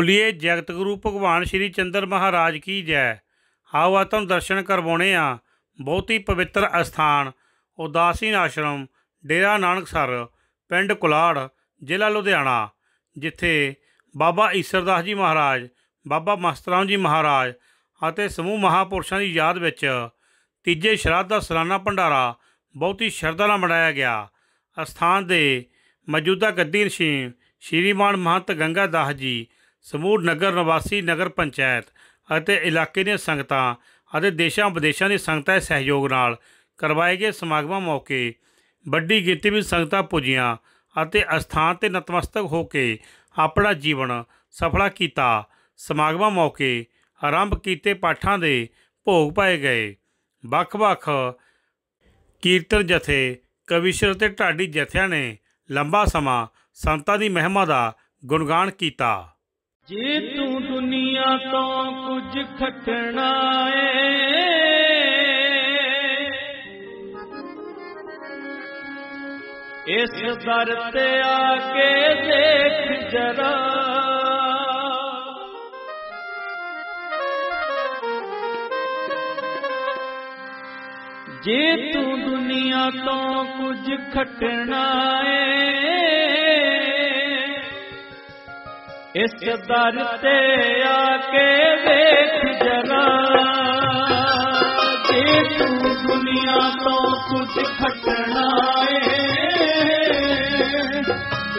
ਬੋਲੀਏ ਜਗਤ ਗੁਰੂ ਭਗਵਾਨ ਸ਼੍ਰੀ ਚੰਦਰ ਮਹਾਰਾਜ ਕੀ ਜੈ। ਆਓ ਆ ਤੁਹਾਨੂੰ ਦਰਸ਼ਨ ਕਰਵਾਉਣੇ ਆ। ਬਹੁਤ ਹੀ ਪਵਿੱਤਰ ਅਸਥਾਨ, ਉਦਾਸੀਨ ਆਸ਼ਰਮ, ਡੇਰਾ ਨਾਨਕਸਰ, ਪਿੰਡ ਕੁਲਾੜ, ਜ਼ਿਲ੍ਹਾ ਲੁਧਿਆਣਾ, ਜਿੱਥੇ ਬਾਬਾ ਈਸਰਦਾਸ ਜੀ ਮਹਾਰਾਜ, ਬਾਬਾ ਮਸਤਰਾਮ ਜੀ ਮਹਾਰਾਜ ਅਤੇ ਸਮੂਹ ਮਹਾਪੁਰਸ਼ਾਂ ਦੀ ਯਾਦ ਵਿੱਚ ਤੀਜੇ ਸ਼ਰਾਧ ਦਾ ਸਾਲਾਨਾ ਭੰਡਾਰਾ ਬਹੁਤ ਹੀ ਸ਼ਰਧਾ ਨਾਲ ਮਨਾਇਆ ਗਿਆ। ਅਸਥਾਨ ਦੇ ਮੌਜੂਦਾ ਗੱਦੀ ਨਸ਼ੀਨ ਸ਼੍ਰੀਮਾਨ ਮਹੰਤ ਗੰਗਾ ਦਾਸ ਜੀ ਸਮੂਹ ਨਗਰ ਨਿਵਾਸੀ ਨਗਰ ਪੰਚਾਇਤ ਅਤੇ ਇਲਾਕੇ ਦੀਆਂ ਸੰਗਤਾਂ ਅਤੇ ਦੇਸ਼ਾਂ ਵਿਦੇਸ਼ਾਂ ਦੀ ਸੰਗਤਾਂ ਦੇ ਸਹਿਯੋਗ ਨਾਲ ਕਰਵਾਏ ਗਏ ਸਮਾਗਮਾਂ ਮੌਕੇ ਵੱਡੀ ਗਿਣਤੀ ਵਿੱਚ ਸੰਗਤਾਂ ਪੁੱਜੀਆਂ ਅਤੇ ਅਸਥਾਨ ਤੇ ਨਤਮਸਤਕ ਹੋ ਕੇ ਆਪਣਾ ਜੀਵਨ ਸਫਲਾ ਕੀਤਾ। ਸਮਾਗਮਾਂ ਮੌਕੇ ਆਰੰਭ ਕੀਤੇ ਪਾਠਾਂ ਦੇ ਭੋਗ ਪਾਏ ਗਏ। ਵੱਖ-ਵੱਖ ਕੀਰਤਨ ਜਥੇ ਕਵੀਸ਼ਰ ਤੇ ਢਾਡੀ ਜਥਿਆਂ ਨੇ ਲੰਬਾ ਸਮਾਂ ਸੰਤਾਂ ਦੀ ਮਹਿਮਾ ਦਾ ਗੁਣਗਾਨ ਕੀਤਾ। ਜੇ ਤੂੰ ਦੁਨੀਆ ਤੋਂ ਕੁਝ ਖਟਣਾ ਏ, ਇਸ ਦਰ ਤੇ ਆ ਕੇ ਦੇਖ ਜਰਾ। ਜੇ ਤੂੰ ਦੁਨੀਆ ਤੋਂ ਕੁਝ ਖਟਣਾ ਏ ਇਸ ਦਰ ਤੇ ਆ ਕੇ ਵੇਖ ਜਰਾ, ਜੇ ਤੂੰ ਦੁਨੀਆ ਤੋਂ ਕੁਝ ਖੱਟਣਾ ਏ,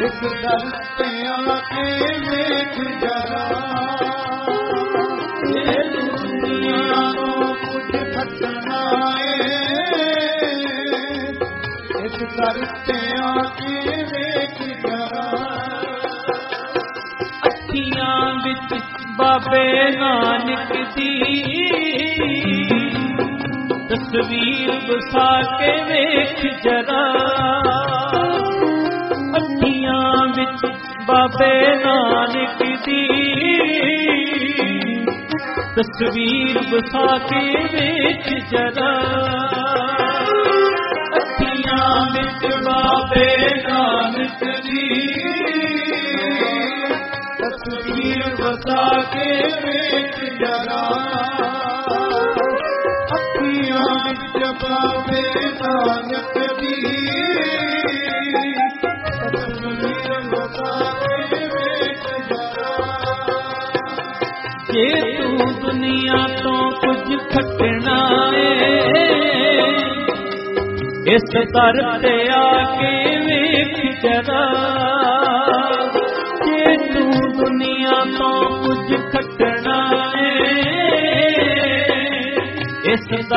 ਇਸ ਦਰ ਤੇ ਆ ਕੇ ਵੇਖ ਜਰਾ, ਜੇ ਤੂੰ ਦੁਨੀਆ ਤੋਂ ਕੁਝ ਖਟਣਾ ਏ, ਇਸ ਦਰ ਤੇ ਆ ਕੇ ਵੇਖ ਜਰਾ। ਬਾਬੇ ਨਾਨਕ ਦੀ। ਤਸਵੀਰ ਵਸਾ ਕੇ ਵੇਖ ਜਰਾ। ਅੱਖੀਆਂ ਵਿੱਚ ਬਾਬੇ ਨਾਨਕ ਦੀ। ਤਸਵੀਰ ਵਸਾ ਕੇ ਵੇਖ ਜਰਾ। ਅੱਖੀਆਂ ਵਿੱਚ ਬਾਬੇ ਨਾਨਕ ਦੀ। ਤਸਵੀਰ ਵਸਾ ਕੇ ਵੇਖ ਜਰਾ ਅੱਖੀਆਂ ਵਿੱਚ ਬਾਬੇ ਨਾਨਕ ਦੀ ਤਸਵੀਰ ਵਸਾ ਕੇ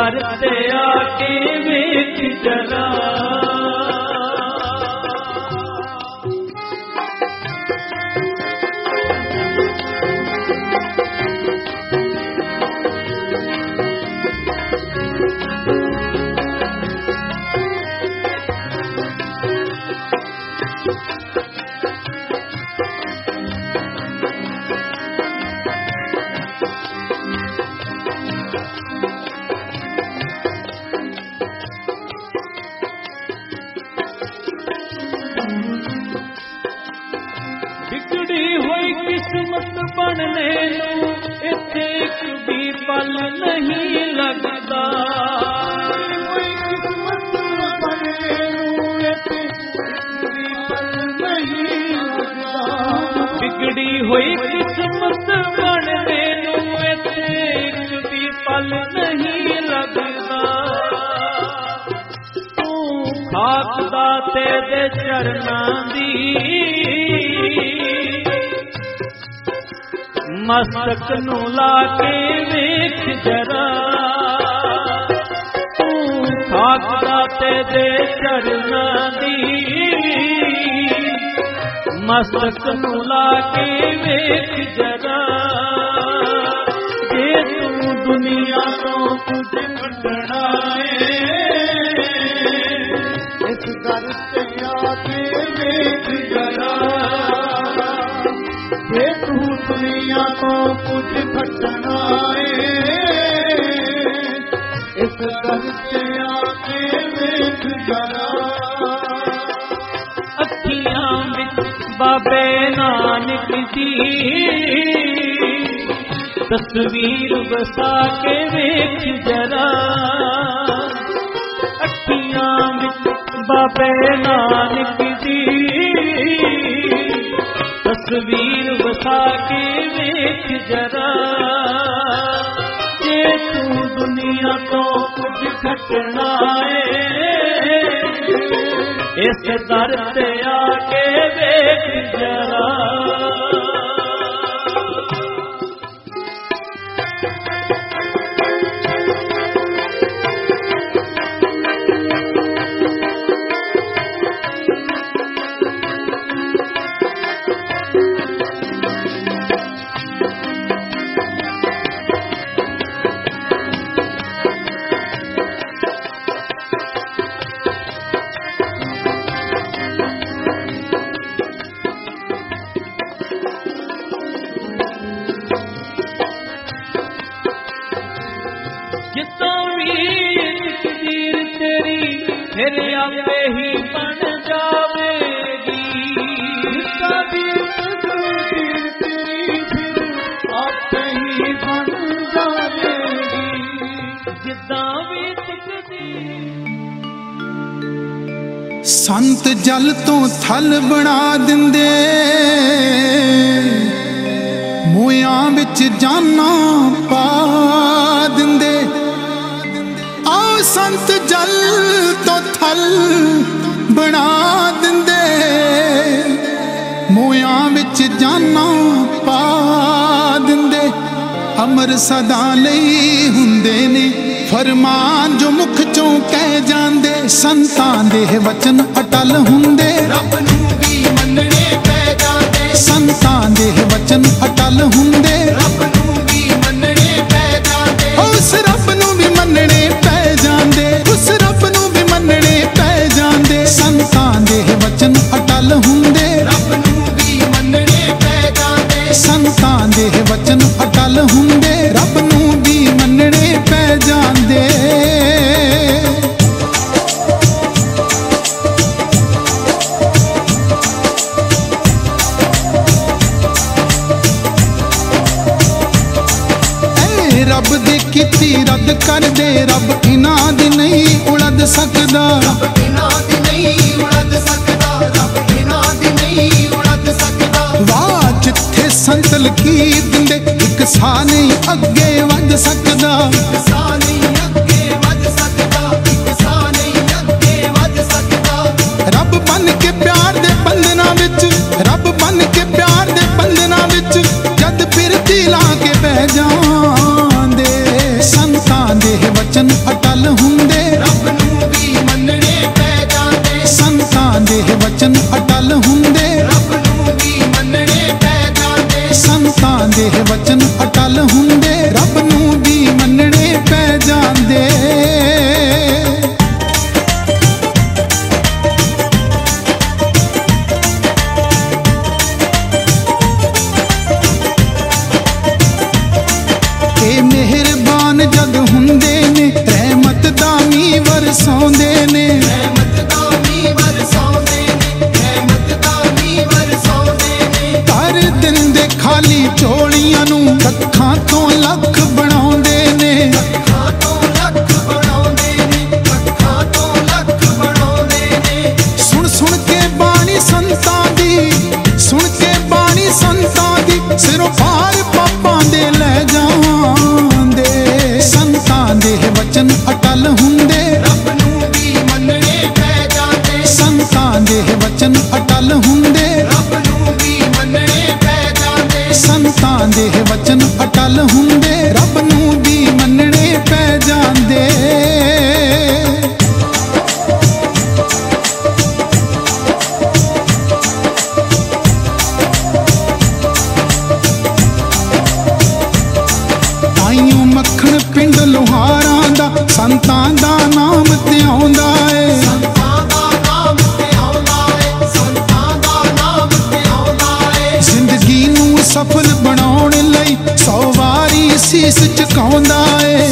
ਇਸ ਤੇ ਆ ਕੇ ਵੇਖ ਜਰਾ। ਬਣਨੇ ਨੂੰ ਇੱਥੇ ਇੱਕ ਵੀ ਪਲ ਨਹੀਂ ਲੱਗਦਾ। ਹੋਈ ਕਿਸਮਤ ਬਣਨੇ ਨੂੰ ਇੱਥੇ ਵੀ ਪਲ ਨਹੀਂ ਲੱਗਦਾ ਵਿਗੜੀ ਹੋਈ ਕਿਸਮਤ ਬਣਨੇ ਨੂੰ ਇੱਥੇ ਇੱਕ ਵੀ ਪਲ ਨਹੀਂ ਲੱਗਦਾ। ਤੂੰ ਖਾਕ ਦਾ ਤੇਰੇ ਚਰਨਾਂ ਦੀ ਮਸਤਕ ਨੂੰ ਲਾ ਕੇ ਵੇਖ ਜਰਾ। ਤੂੰ ਖਾਕ ਤੇ ਦੇ ਚਰਨਾਂ ਦੀ ਮਸਤਕ ਨੂੰ ਲਾ ਕੇ ਵੇਖ ਜਰਾ। ਜੇ ਤੂੰ ਦੁਨੀਆ ਤੋਂ ਕੁਝ ਕੱਢਣਾ ਏ ਦੁਨੀਆ ਤੋਂ ਕੁਝ ਖਟਣਾ ਏ ਇਸ ਦਰ ਆ ਕੇ ਵੇਖ ਜਰਾ। ਅੱਖੀਆਂ ਵਿੱਚ ਬਾਬੇ ਨਾਨਕ ਦੀ ਤਸਵੀਰ ਵਸਾ ਕੇ ਵੇਖ ਜਰਾ। ਅੱਖੀਆਂ ਵਿੱਚ ਬਾਬੇ ਨਾਨਕ ਦੀ ਤਸਵੀਰ ਵਸਾ ਕੇ ਵੇਖ ਜਰਾ ਜੇ ਤੂੰ ਦੁਨੀਆ ਤੋਂ ਕੁਝ ਘਟਣਾ ਏ ਇਸ ਦਰ ਤੇ ਆ ਕੇ ਵੇਖ ਜਰਾ ਸੰਤ ਜਲ ਤੋਂ ਥਲ ਬਣਾ ਦਿੰਦੇ। ਮੋਇਆਂ ਵਿੱਚ ਜਾਨਾਂ ਪਾ ਦਿੰਦੇ। ਆਓ ਸੰਤ ਜਲ ਤੋਂ ਥਲ ਬਣਾ ਦਿੰਦੇ। ਮੋਇਆਂ ਵਿੱਚ ਜਾਨਾਂ ਪਾ ਦਿੰਦੇ। ਅਮਰ ਸਦਾ ਲਈ ਹੁੰਦੇ ਨੇ। ਫਰਮਾਨ ਜੋ ਮੁਖ ਚੋਂ ਕਹਿ ਜਾਂਦੇ ਸੰਤਾਂ ਦੇ ਵਚਨ ਅਟਲ ਹੁੰਦੇ। ਰੱਬ ਨੂੰ ਵੀ ਮੰਨਣੇ ਪੈ ਜਾਂਦੇ। ਸੰਤਾਂ ਦੇ ਵਚਨ ਅਟਲ ਹੁੰਦੇ। ਰੱਬ ਨੂੰ ਵੀ ਮੰਨਣੇ ਪੈ ਜਾਂਦੇ। ਉਸ ਰੱਬ ਨੂੰ ਵੀ ਮੰਨਣੇ ਪੈ ਜਾਂਦੇ। ਉਸ ਰੱਬ ਨੂੰ ਵੀ ਮੰਨਣੇ ਪੈ ਜਾਂਦੇ। ਸੰਤਾਂ ਦੇ ਵਚਨ ਅਟਲ ਹੁੰਦੇ। ਰੱਬ ਨੂੰ ਵੀ ਮੰਨਣੇ ਪੈ ਜਾਂਦੇ। ਸੰਤਾਂ ਦੇ ਵਚਨ ਅਟਲ ਹੁੰਦੇ। ਰੱਬ ਨੂੰ ਵੀ ਮੰਨਣੇ ਪੈ ਜਾਂਦੇ। ਕਰਦੇ ਰੱਬ ਇਨਾਂ ਦੀ ਨਹੀਂ ਉਲਦ ਸਕਦਾ। ਬਿਨਾਂ ਦੀ ਨਹੀਂ ਉੜਦ ਸਕਦਾ ਰੱਬ ਬਿਨਾਂ ਦੀ ਨਹੀਂ ਉੜਦ ਸਕਦਾ ਵਾਹ, ਜਿੱਥੇ ਸੰਤ ਲਕੀ ਦਿੰਦੇ, ਇੱਕ ਸਾਹ ਨਹੀਂ ਅੱਗੇ ਵੱਧ ਸਕਦਾ। ਸੀਸ ਝੁਕਾਉਂਦਾ ਏ।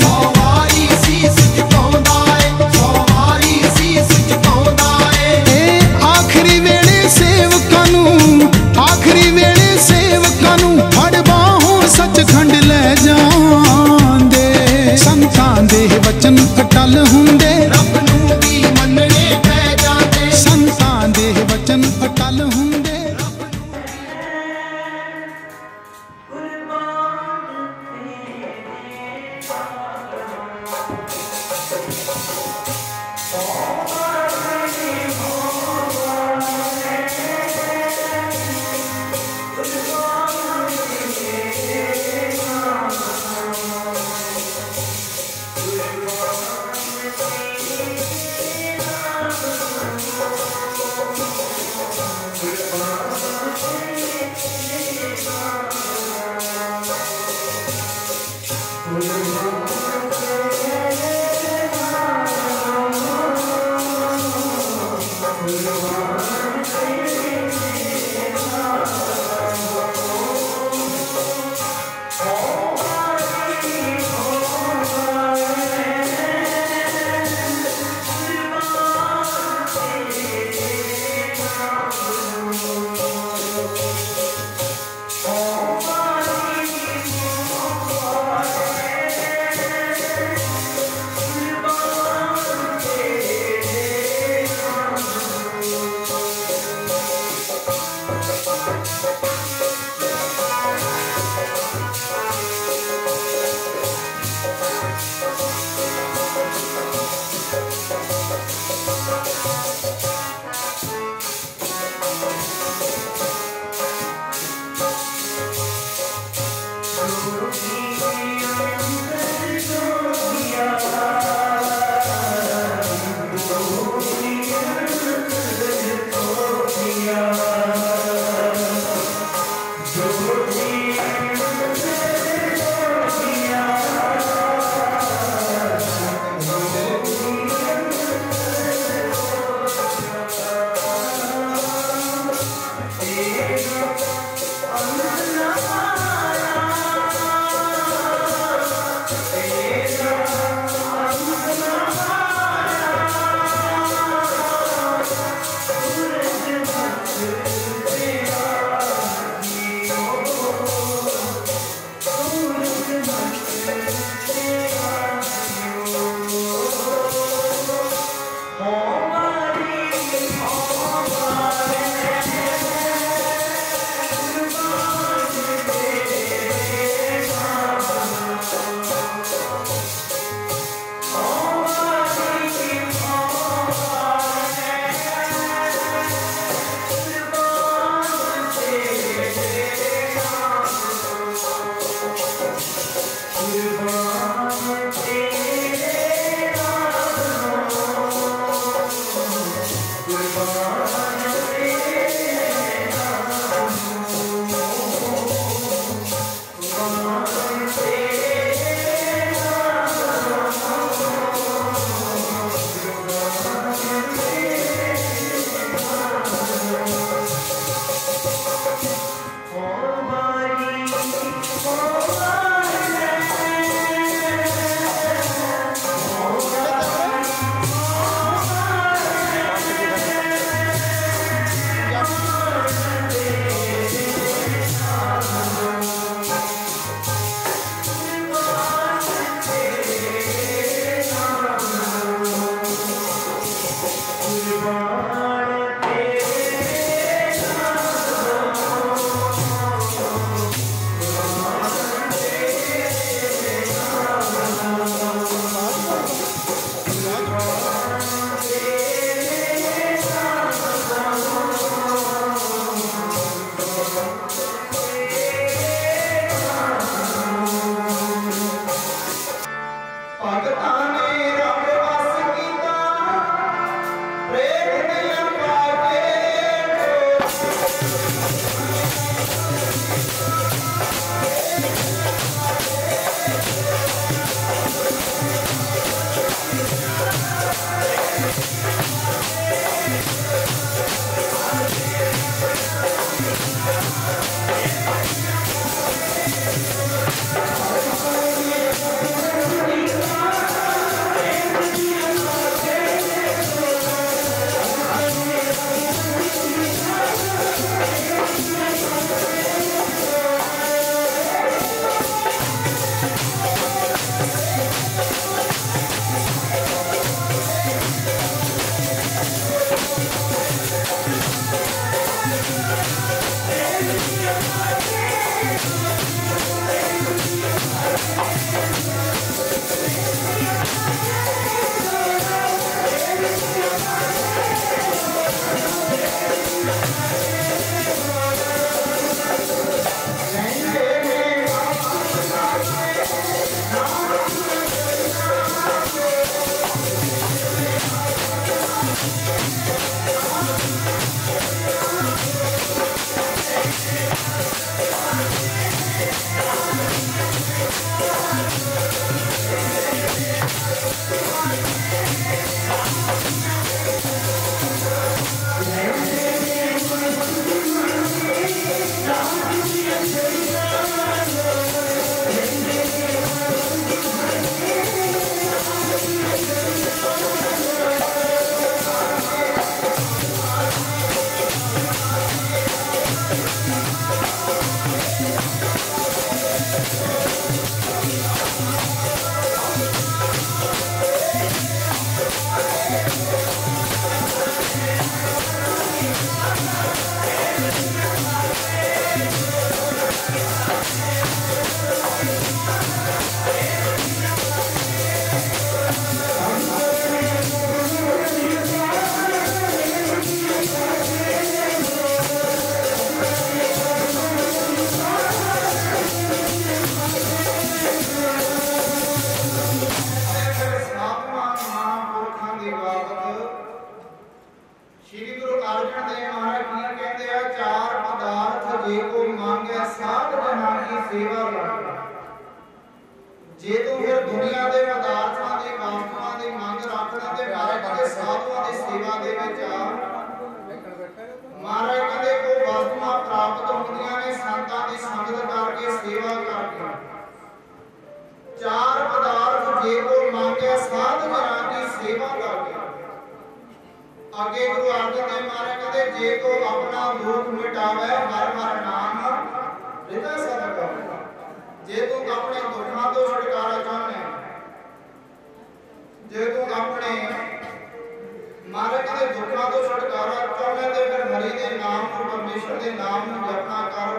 ਦੁੱਖਾਂ ਤੋਂ ਛੁਟਕਾਰਾ ਚਾਹੁੰਦਾ ਤੇ ਫਿਰ ਹਰੀ ਦੇ ਨਾਮ ਨੂੰ, ਪਰਮੇਸ਼ਰ ਦੇ ਨਾਮ ਨੂੰ ਜਪਣਾ ਕਰ।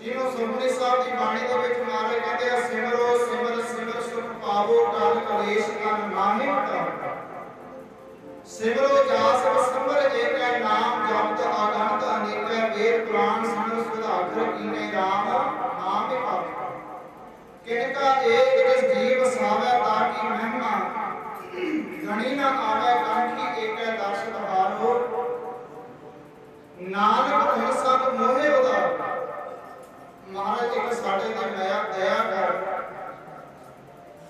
ਜਿਹਨੂੰ ਸੁਖਮਨੀ ਸਾਹਿਬ ਦੀ ਬਾਣੀ ਦੇ ਵਿੱਚ ਮਹਾਰਾਜ ਕਹਿੰਦੇ ਆ, ਸਿਮਰੋ, ਸਿਮਰ ਸਿਮਰ ਸੁਖ ਪਾਵੋ ਕਾਲ ਕਲੇਸ਼ ਕਨ ਨਾਮੇ ਮਿਟਾਓ ਸਿਮਰੋ ਜਾਸ ਸੰਭਰ ਏਕੈ ਨਾਮ ਜਪਤ ਆਗੰਤ ਅਨੇਕੈ, ਵੇਦ ਪੁਰਾਣ ਸਿਮਰ ਸੁਧਾਖਰ ਕੀਨੇ RAM ਨਾਮ ਪਾਵੇ। ਕਿਨਕਾ ਏਕ ਜਿਸ ਜੀਵ ਸਾਵੈ ਤਾਂ ਕੀ ਮਹਿਮਾ ਗਣੀ ਨਾ ਆਵੇ ਕੰਠੀ ਏਕੈ ਦਰਸ਼ ਦਵਾਰੋ ਨਾਨਕ ਧਨ ਸਭ ਮੋਹਿ ਉਦਾਰ ਮਹਾਰਾਜ ਇੱਕ ਸਾਡੇ ਤੇ ਦਇਆ ਦਇਆ ਕਰ।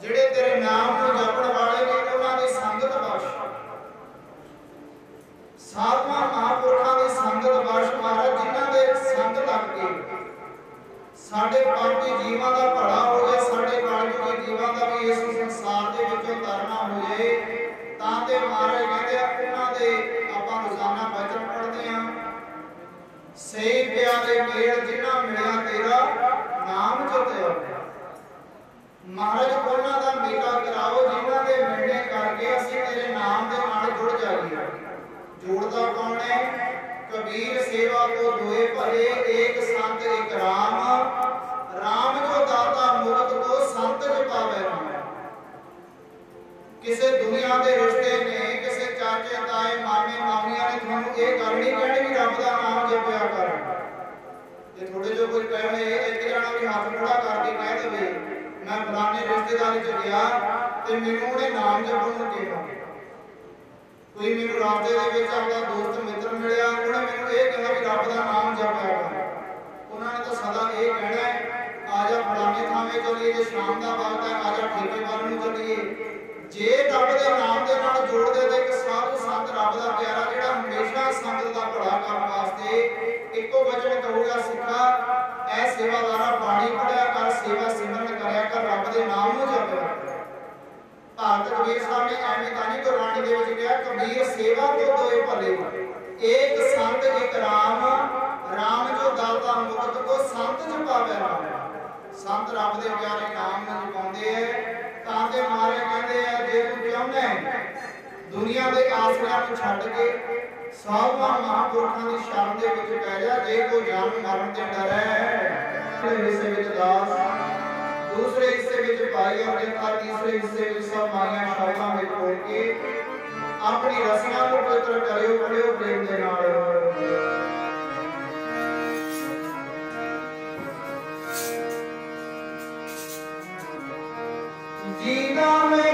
ਜਿਹੜੇ ਤੇਰੇ ਨਾਮ ਨੂੰ ਜਪਣ ਵਾਲੇ ਨੇ, ਉਹਨਾਂ ਦੀ ਸੰਗਤ ਬਖਸ਼। ਸਾਧੂਆਂ, ਮਹਾਂਪੁਰਖਾਂ ਦੀ ਸੰਗਤ ਬਖਸ਼। ਮਹਾਰਾਜ, ਜਿਨ੍ਹਾਂ ਦੇ ਸੰਗ ਲੱਗ ਕੇ ਸਾਡੇ ਪਾਪੀ ਜੀਵਾਂ ਦਾ ਭਲਾ ਹੋ ਜਾਏ ਸਾਡੇ ਕਲਯੁਗੀ ਜੀਵਾਂ ਦਾ ਵੀ ਇਸ ਸੰਸਾਰ ਦੇ ਵਿੱਚੋਂ ਤਰਨਾ ਹੋ ਜਾਏ ਤਾਂ ਤੇ ਮਹਾਰਾਜ ਕਹਿੰਦੇ ਆ, ਉਹਨਾਂ ਦੇ ਆਪਾਂ ਰੋਜ਼ਾਨਾ ਬਚਨ ਪੜ੍ਹਦੇ ਆ ਸਹੀ ਪਿਆਰੇ ਮੇਲ ਜਿਨ੍ਹਾਂ ਮਿਲਿਆ ਤੇਰਾ, ਨਾਮ ਚਿਤਿਆ ਮਹਾਰਾਜ, ਉਹਨਾਂ ਦਾ ਮੇਲਾ ਕਰਾਓ, ਜਿਨ੍ਹਾਂ ਦੇ ਮਿਲਣੇ ਕਰਕੇ ਅਸੀਂ ਤੇਰੇ ਨਾਮ ਦੇ ਨਾਲ ਜੁੜ ਜਾਈਏ। ਜੋੜਦਾ ਕੌਣ ਹੈ? ਕਬੀਰ ਸੇਵਾ ਕੋ ਦੋਏ ਭਲੇ, ਏਕ ਸੰਤ, ਏਕ ਰਾਮ। ਰਾਮ ਜੋ ਦਾਤਾ ਮੁਕਤ ਕੋ ਸੰਤ ਜਪਾਵੇ ਰਾਮ ਕਿਸੇ ਦੁਨੀਆ ਦੇ ਰਿਸ਼ਤੇ ਨੇ, ਕਿਸੇ ਚਾਚੇ, ਤਾਏ, ਮਾਮੇ, ਮਾਮੀਆਂ ਨੇ ਤੁਹਾਨੂੰ ਇਹ ਗੱਲ ਨਹੀਂ ਕਹਿਣੀ ਵੀ ਰੱਬ ਦਾ ਨਾਮ ਜਪਿਆ ਕਰ। ਜੇ ਥੋੜੇ ਜੋ ਕੋਈ ਕਹੇ ਇੱਕ ਜਣਾ ਵੀ ਹੱਥ ਖੜਾ ਕਰਕੇ ਕਹਿ ਦੇਵੇ, ਮੈਂ ਫਲਾਣੇ ਰਿਸ਼ਤੇਦਾਰੀ ਚ ਗਿਆ ਤੇ ਮੈਨੂੰ ਉਹਨੇ ਨਾਮ ਜਪਣ ਨੂੰ ਕਿਹਾ। ਕੋਈ ਮੈਨੂੰ ਰਾਸਤੇ ਦੇ ਵਿੱਚ ਆਪਦਾ ਦੋਸਤ, ਮਿੱਤਰ ਮਿਲਿਆ, ਉਹਨੇ ਮੈਨੂੰ ਇਹ ਕਿਹਾ ਵੀ ਰੱਬ ਦਾ ਨਾਮ ਜਪਿਆ ਕਰ। ਉਹਨਾਂ ਨੇ ਤਾਂ ਸਦਾ ਇਹ ਕਹਿਣਾ ਆ ਜਾ ਫਲਾਣੇ ਥਾਵੇਂ ਚੱਲੀਏ, ਜੇ ਸ਼ਾਮ ਦਾ ਵਕਤ ਆ ਜਾ ਠੇਕੇ ਨੂੰ ਚੱਲੀਏ। ਜੇ ਰੱਬ ਦੇ ਨਾਮ ਦੇ ਨਾਲ ਜੋੜਦੇ ਤਾਂ ਇੱਕ ਸਾਧੂ ਸੰਤ ਰੱਬ ਦਾ ਪਿਆਰਾ ਜਿਹੜਾ ਹਮੇਸ਼ਾ ਸੰਗਤ ਦਾ ਭਲਾ ਕਰਨ ਵਾਸਤੇ ਇੱਕੋ ਵਚਨ ਕਹੂਗਾ, ਸਿੱਖਾ ਐ ਸੇਵਾਦਾਰਾ ਬਾਣੀ ਪੜਿਆ ਕਰ, ਸੇਵਾ ਸਿਮਰਨ ਕਰਿਆ ਕਰ, ਰੱਬ ਦੇ ਨਾਮ ਨੂੰ ਜਪਿਆ ਭਾਰਤ ਕਬੀਰ ਸਾਹਿਬ ਨੇ ਐਵੇਂ ਤਾਂ ਨਹੀਂ ਗੁਰਬਾਣੀ ਦੇ ਵਿੱਚ ਕਿਹਾ, ਕਬੀਰ ਸੇਵਾ ਕੋ ਦੋਏ ਭਲੇ ਏਕ ਸੰਤ ਇਕ ਰਾਮ ਰਾਮ ਜੋ ਦਾਤਾ ਮੁਕਤ ਕੋ, ਸੰਤ ਜਪਾਵੇ ਰਾਮ ਸੰਤ ਰੱਬ ਦੇ ਪਿਆਰੇ ਨਾਮ ਨੂੰ ਜਪਾਉਂਦੇ ਐ। ਤਾਂ ਤੇ ਮਾਰੇ ਕਹਿੰਦੇ ਆ, ਜੇ ਤੂੰ ਚਾਹੁੰਦਾ ਦੁਨੀਆ ਦੇ ਆਸਰਿਆਂ ਨੂੰ ਛੱਡ ਕੇ ਸਾਧੂਆਂ ਮਹਾਂਪੁਰਖਾਂ ਦੀ ਸ਼ਰਨ ਦੇ ਵਿੱਚ ਪੈ ਜਾ, ਜੇ ਕੋਈ ਜਨਮ ਮਰਨ ਤੇ ਡਰੈ ਪਹਿਲੇ ਹਿੱਸੇ ਵਿੱਚ ਦਾਸ, ਦੂਸਰੇ ਹਿੱਸੇ ਵਿੱਚ ਭਾਈ ਅਰਜਨ ਦਾ ਤੀਸਰੇ ਹਿੱਸੇ ਵਿੱਚ ਸਭ ਮਾਈਆਂ ਸ਼ੌਕਾਂ ਵਿੱਚ ਹੋ ਕੇ, ਆਪਣੀ ਰਸਨਾ ਨੂੰ ਪਵਿੱਤਰ ਕਰਿਓ, ਪੜਿਓ ਪ੍ਰੇਮ ਦੇ ਨਾਲ। Amen.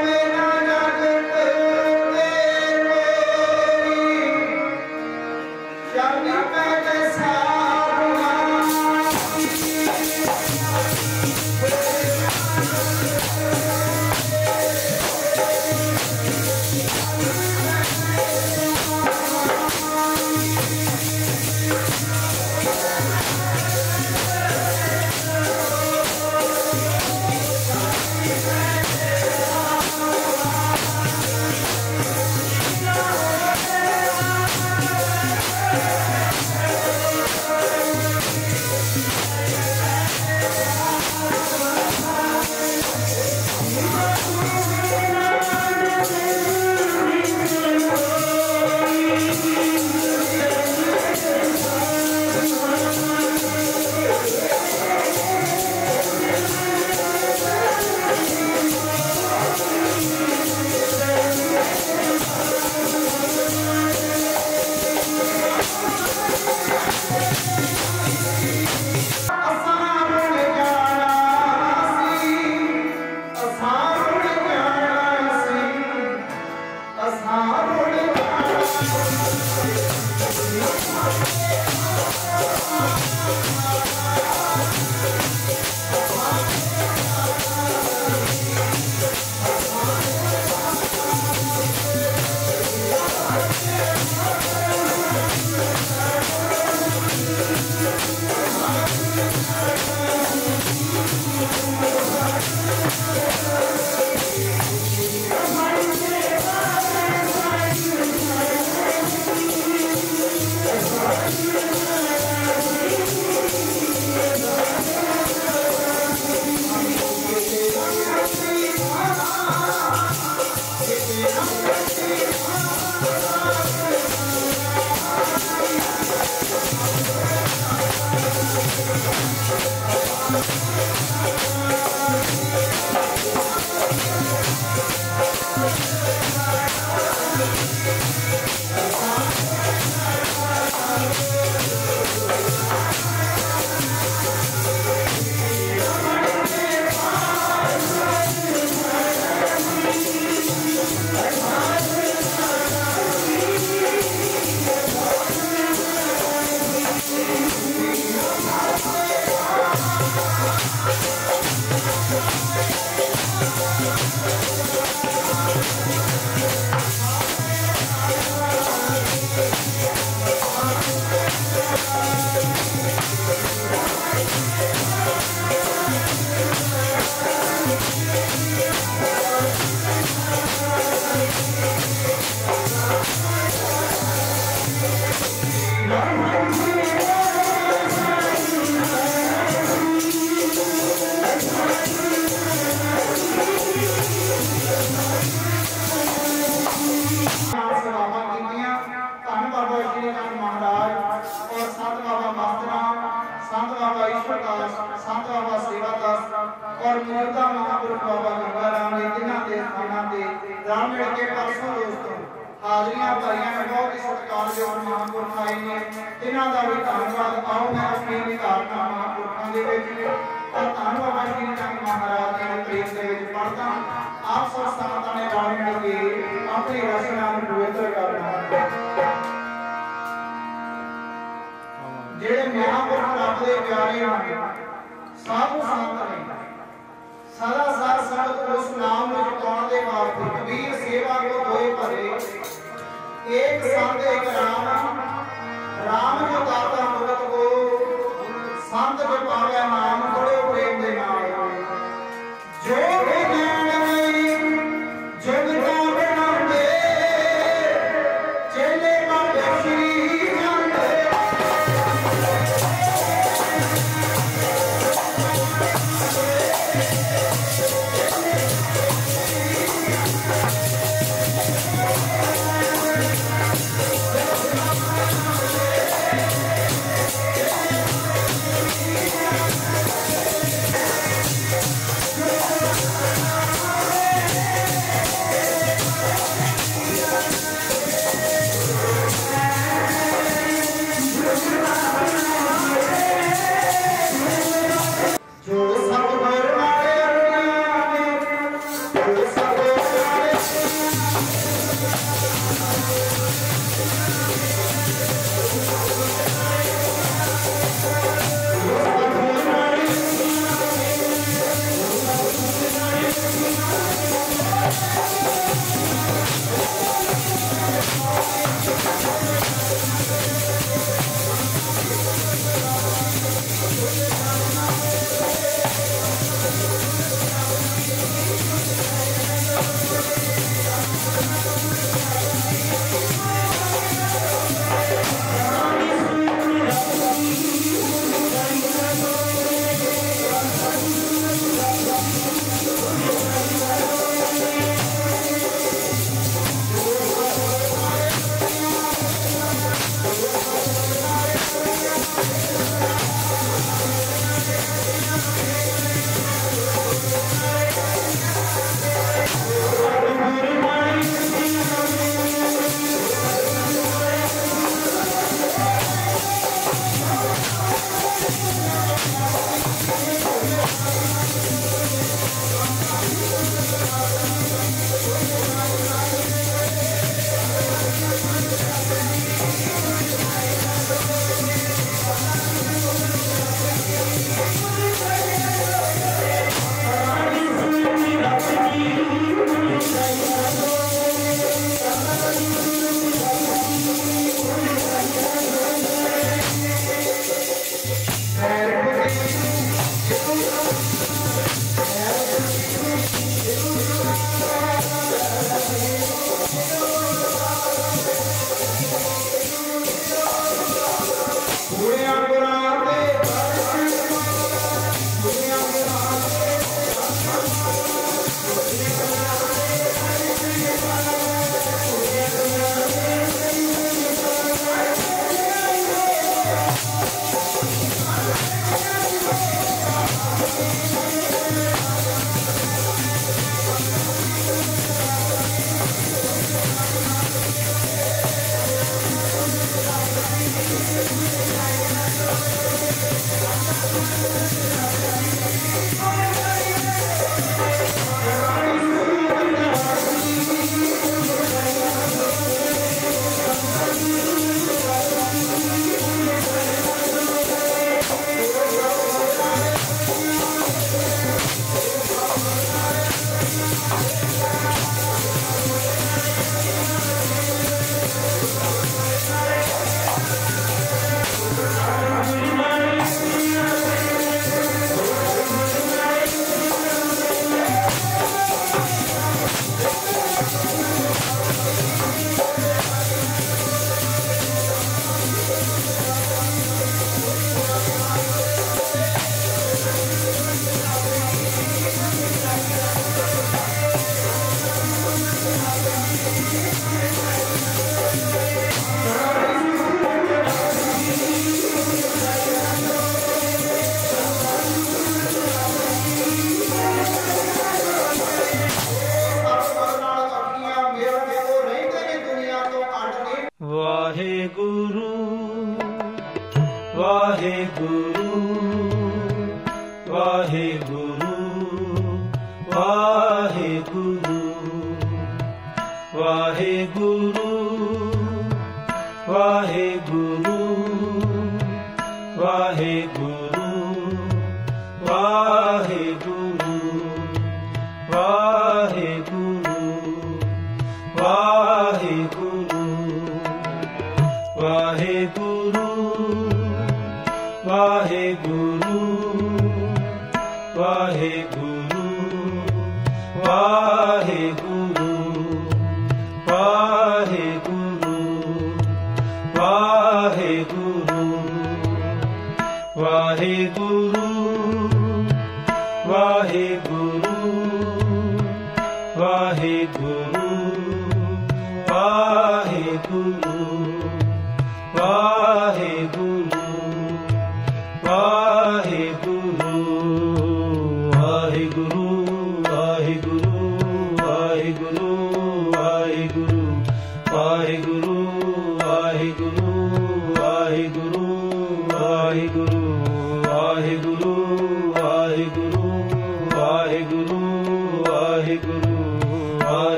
rico.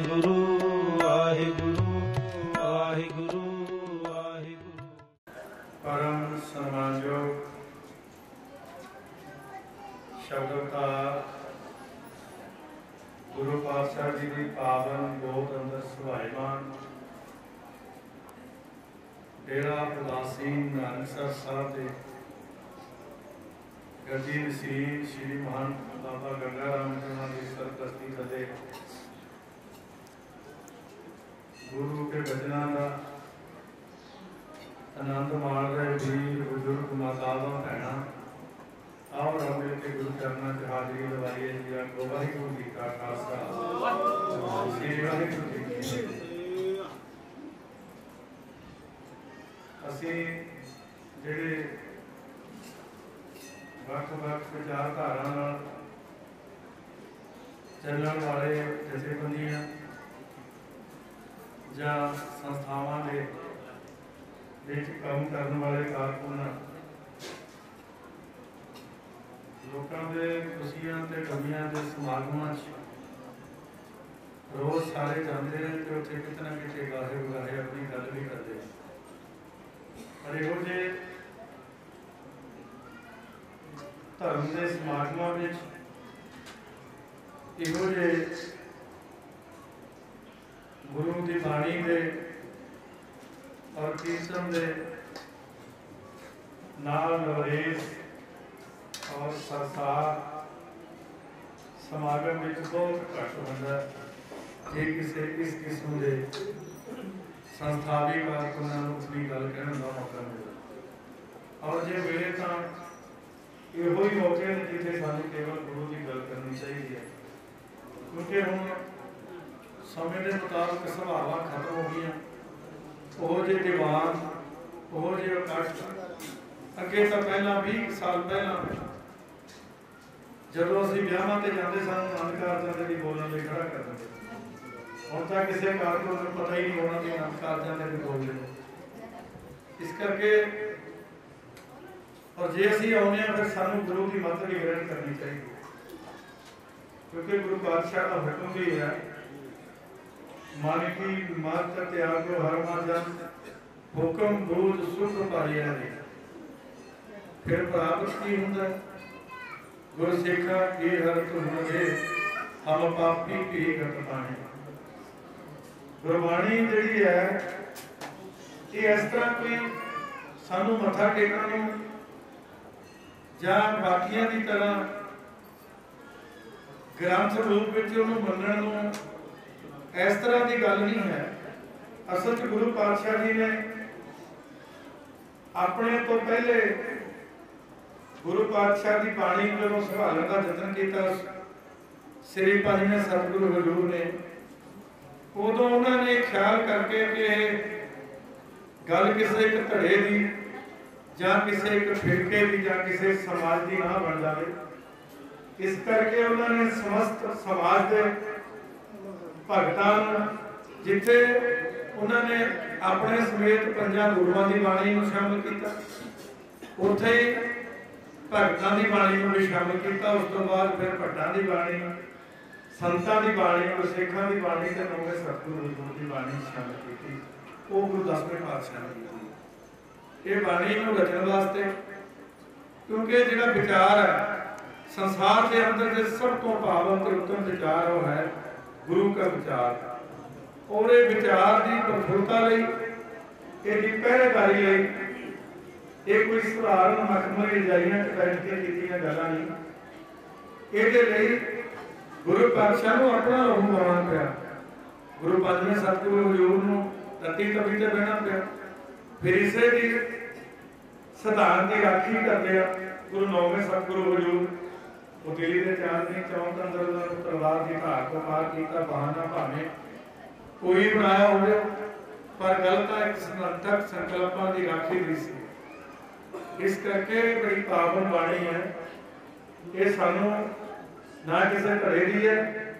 ਵਾਹਿਗੁਰੂ ਵਾਹਿਗੁਰੂ ਵਾਹਿਗੁਰੂ ਵਾਹਿਗੁਰੂ। ਪਰਮ ਸਨਮਾਨਯੋਗ ਸ਼ਬਦਕਾਰ ਗੁਰੂ ਪਾਤਸ਼ਾਹ ਜੀ ਦੀ ਪਾਵਨ ਗੋਦ ਅੰਦਰ ਸੁਭਾਈਮਾਨ ਡੇਰਾ ਪ੍ਰਦਾਸੀ ਨਾਨਕਸਰ ਸਾਹਿਬ ਦੇ ਗੱਦੀ ਵਸੀਰ ਸ਼੍ਰੀ ਮਹਾਨ ਬਾਬਾ ਗੰਗਾ ਰਾਮ ਜੀ ਦੀ ਸਰਪ੍ਰਸਤੀ ਥੱਲੇ ਗੁਰੂ ਕੇ ਬਚਨਾਂ ਦਾ ਆਨੰਦ ਮਾਣ ਰਹੇ ਵੀਰ ਬਜ਼ੁਰਗ ਮਾਤਾਵਾਂ ਭੈਣਾਂ ਆਓ ਰਲ ਮਿਲ ਕੇ ਗੁਰੂ ਚਰਨਾਂ 'ਚ ਹਾਜ਼ਰੀ ਲਵਾਈਏ ਜੀ ਆਖੋ ਵਾਹਿਗੁਰੂ ਜੀ ਕਾ ਖਾਲਸਾ ਸ੍ਰੀ ਵਾਹਿਗੁਰੂ ਜੀ ਕੀ ਫਤਿਹ ਅਸੀਂ ਜਿਹੜੇ ਵੱਖ-ਵੱਖ ਵਿਚਾਰਧਾਰਾ ਨਾਲ ਚੱਲਣ ਵਾਲੇ ਜਥੇਬੰਦੀਆਂ ਜਾਂ ਸੰਸਥਾਵਾਂ ਦੇ ਵਿੱਚ ਕੰਮ ਕਰਨ ਵਾਲੇ ਕਾਰਕੁਨ ਲੋਕਾਂ ਦੇ ਖੁਸ਼ੀਆਂ ਤੇ ਗਮੀਆਂ ਦੇ ਸਮਾਗਮਾਂ 'ਚ ਰੋਜ਼ ਸਾਰੇ ਜਾਂਦੇ ਨੇ ਤੇ ਉੱਥੇ ਕਿਤੇ ਨਾ ਕਿਤੇ ਗਾਹੇ ਬਗਾਹੇ ਆਪਣੀ ਗੱਲ ਵੀ ਕਰਦੇ ਨੇ ਪਰ ਇਹੋ ਜਿਹੇ ਧਰਮ ਦੇ ਸਮਾਗਮਾਂ ਵਿੱਚ ਇਹੋ ਜਿਹੇ ਗੁਰੂ ਦੀ ਬਾਣੀ ਦੇ ਔਰ ਕੀਰਤਨ ਦੇ ਨਾਲ ਨਵਰੇਸ ਔਰ ਸਰਸਾਰ ਸਮਾਗਮ ਵਿੱਚ ਬਹੁਤ ਘੱਟ ਹੁੰਦਾ ਹੈ। ਜੇ ਕਿਸੇ ਇਸ ਕਿਸਮ ਦੇ ਸੰਸਥਾਵੀ ਕਾਰਕੁਨਾਂ ਨੂੰ ਆਪਣੀ ਗੱਲ ਕਹਿਣ ਦਾ ਮੌਕਾ ਮਿਲੇ ਔਰ ਜੇ ਮਿਲੇ ਤਾਂ ਇਹੋ ਹੀ ਮੌਕੇ ਨੇ ਜਿੱਥੇ ਸਾਨੂੰ ਕੇਵਲ ਗੁਰੂ ਦੀ ਗੱਲ ਕਰਨੀ ਚਾਹੀਦੀ ਹੈ ਕਿਉਂਕਿ ਹੁਣ ਸਮੇਂ ਦੇ ਮੁਤਾਬਕ ਸੁਭਾਵਾਂ ਖਤਮ ਹੋ ਗਈਆਂ। ਉਹ ਜੇ ਦੀਵਾਨ, ਉਹ ਜੇ ਇਕੱਠ ਅੱਗੇ ਤਾਂ ਪਹਿਲਾਂ 20 ਸਾਲ ਪਹਿਲਾਂ ਜਦੋਂ ਅਸੀਂ ਵਿਆਹਾਂ ਤੇ ਜਾਂਦੇ ਸਾਨੂੰ ਆਨੰਦ ਕਾਰਜਾਂ ਦੇ ਬੋਲਣ ਲਈ ਖੜਾ ਕਰ ਦਿੰਦੇ। ਹੁਣ ਤਾਂ ਕਿਸੇ ਕਾਰਕੁਨ ਨੂੰ ਪਤਾ ਹੀ ਨਹੀਂ ਹੋਣਾ ਕਿ ਆਨੰਦ ਕਾਰਜਾਂ ਦੇ ਬੋਲਦੇ ਇਸ ਕਰਕੇ ਔਰ ਜੇ ਅਸੀਂ ਆਉਂਦੇ ਹਾਂ, ਫਿਰ ਸਾਨੂੰ ਗੁਰੂ ਦੀ ਮੱਤ ਦੀ ਗ੍ਰਹਿਣ ਕਰਨੀ ਚਾਹੀਦੀ ਕਿਉਂਕਿ ਗੁਰੂ ਪਾਤਸ਼ਾਹ ਦਾ ਹੁਕਮ ਵੀ ਹੈ ਮਨ ਕੀ ਮਤ ਤਿਆਗੋ ਹਰ ਮਨ ਜਨ ਹੁਕਮ ਬੂਝ ਸੁਖ ਪਾਇਆ ਨੇ ਫਿਰ ਪ੍ਰਾਪਤ ਕੀ ਹੁੰਦਾ? ਹੈ? ਗੁਰ ਸਿੱਖਾ ਕੀ ਹਰਤ ਹੁੰਦੇ ਹਮ ਪਾਪੀ ਕੀ ਗਤ ਪਾਣੀ ਗੁਰਬਾਣੀ ਜਿਹੜੀ ਹੈ, ਇਹ ਇਸ ਤਰ੍ਹਾਂ ਕੋਈ ਸਾਨੂੰ ਮੱਥਾ ਟੇਕਣ ਨੂੰ ਜਾਂ ਬਾਕੀਆਂ ਦੀ ਤਰ੍ਹਾਂ ਗ੍ਰੰਥ ਰੂਪ ਵਿੱਚ ਉਹਨੂੰ ਮੰਨਣ ਨੂੰ ਇਸ ਤਰ੍ਹਾਂ ਦੀ ਗੱਲ ਨਹੀਂ ਹੈ। ਅਸਲ 'ਚ ਗੁਰੂ ਪਾਤਸ਼ਾਹ ਜੀ ਨੇ ਆਪਣੇ ਤੋਂ ਪਹਿਲੇ ਗੁਰੂ ਪਾਤਸ਼ਾਹ ਦੀ ਬਾਣੀ ਨੂੰ ਸੰਭਾਲਣ ਦਾ ਯਤਨ ਕੀਤਾ। ਸ੍ਰੀ ਪੰਜ ਨੇ ਸਤਿਗੁਰੂ ਹਜ਼ੂਰ ਨੇ। ਉਦੋਂ ਉਹਨਾਂ ਨੇ ਖਿਆਲ ਕਰਕੇ ਕਿ ਇਹ ਗੱਲ ਕਿਸੇ ਇੱਕ ਧੜੇ ਦੀ ਜਾਂ ਕਿਸੇ ਇੱਕ ਫਿਰਕੇ ਦੀ ਜਾਂ ਕਿਸੇ ਸਮਾਜ ਦੀ ਨਾ ਬਣ ਜਾਵੇ। ਇਸ ਕਰਕੇ ਉਹਨਾਂ ਨੇ ਸਮਸਤ ਸਮਾਜ ਦੇ ਭਗਤਾਂ ਨੂੰ ਜਿੱਥੇ ਉਹਨਾਂ ਨੇ ਆਪਣੇ ਸਮੇਤ ਪੰਜਾਂ ਗੁਰੂਆਂ ਦੀ ਬਾਣੀ ਨੂੰ ਸ਼ਾਮਲ ਕੀਤਾ। ਉੱਥੇ ਭਗਤਾਂ ਦੀ ਬਾਣੀ ਨੂੰ ਵੀ ਸ਼ਾਮਲ ਕੀਤਾ, ਉਸ ਤੋਂ ਬਾਅਦ ਫਿਰ ਭੱਟਾਂ ਦੀ ਬਾਣੀ, ਸੰਤਾਂ ਦੀ ਬਾਣੀ ਗੁਰਸਿੱਖਾਂ ਦੀ ਬਾਣੀ ਤੇ ਨੌਵੇਂ ਸਤਿਗੁਰੂ ਹਜ਼ੂਰ ਦੀ ਬਾਣੀ ਸ਼ਾਮਲ ਕੀਤੀ। ਉਹ ਗੁਰੂ ਦਸਵੇਂ ਪਾਤਸ਼ਾਹ ਨੇ ਕੀਤੀ। ਇਹ ਬਾਣੀ ਨੂੰ ਰਚਣ ਵਾਸਤੇ, ਕਿਉਂਕਿ ਜਿਹੜਾ ਵਿਚਾਰ ਹੈ, ਸੰਸਾਰ ਦੇ ਅੰਦਰ ਦੇ ਸਭ ਤੋਂ ਭਾਵਕ ਤੇ ਉੱਤਮ ਵਿਚਾਰ ਉਹ ਹੈ। ਗੁਰੂ ਦਾ ਵਿਚਾਰ। ਔਰ ਇਹ ਵਿਚਾਰ ਦੀ ਪ੍ਰਫੁੱਲਤਾ ਲਈ, ਇਹਦੀ ਪਹਿਰੇਦਾਰੀ ਲਈ, ਇਹ ਕੋਈ ਸਧਾਰਨ ਮਖਮਲੀ ਜਾਈਆਂ ਚ ਬੈਠ ਕੇ ਕੀਤੀਆਂ ਗੱਲਾਂ ਨਹੀਂ। ਇਹਦੇ ਲਈ ਗੁਰੂ ਪਾਤਸ਼ਾਹ ਨੂੰ ਆਪਣਾ ਰੂਹ ਬਣਾਉਣਾ ਪਿਆ। ਗੁਰੂ ਪੰਜਵੇਂ ਸਤਿਗੁਰੂ ਹਜ਼ੂਰ ਨੂੰ ਰੱਤੀ ਤਵੀ ਤੇ ਬਹਿਣਾ ਪਿਆ। ਫਿਰ ਇਸੇ ਦੀ ਸਿਧਾਂਤ ਦੀ ਰਾਖੀ ਕਰਦੇ ਆ ਗੁਰੂ ਨੌਵੇਂ ਸਤਿਗੁਰੂ ਹਜ਼ੂਰ। ਉਹ ਦਿੱਲੀ ਦੇ ਚਾਂਦਨੀ ਚੌਂਕ ਅੰਦਰ ਉਹਨਾਂ ਨੂੰ ਤਲਵਾਰ ਦੀ ਧਾਰ ਤੋਂ ਮਾਰ ਕੀਤਾ, ਬਹਾਨਾ ਭਾਵੇਂ ਕੋਈ ਬਣਾਇਆ ਹੋਵੇ, ਪਰ ਗਲਤ ਇੱਕ ਸੰਤਕ ਸੰਕਲਪਾਂ ਦੀ ਰਾਖੀ ਦੀ ਸੀ। ਇਸ ਕਰਕੇ ਬੜੀ ਪਾਵਨ ਬਾਣੀ ਹੈ। ਇਹ ਸਾਨੂੰ ਨਾ ਕਿਸੇ ਘਰੇ ਦੀ ਹੈ,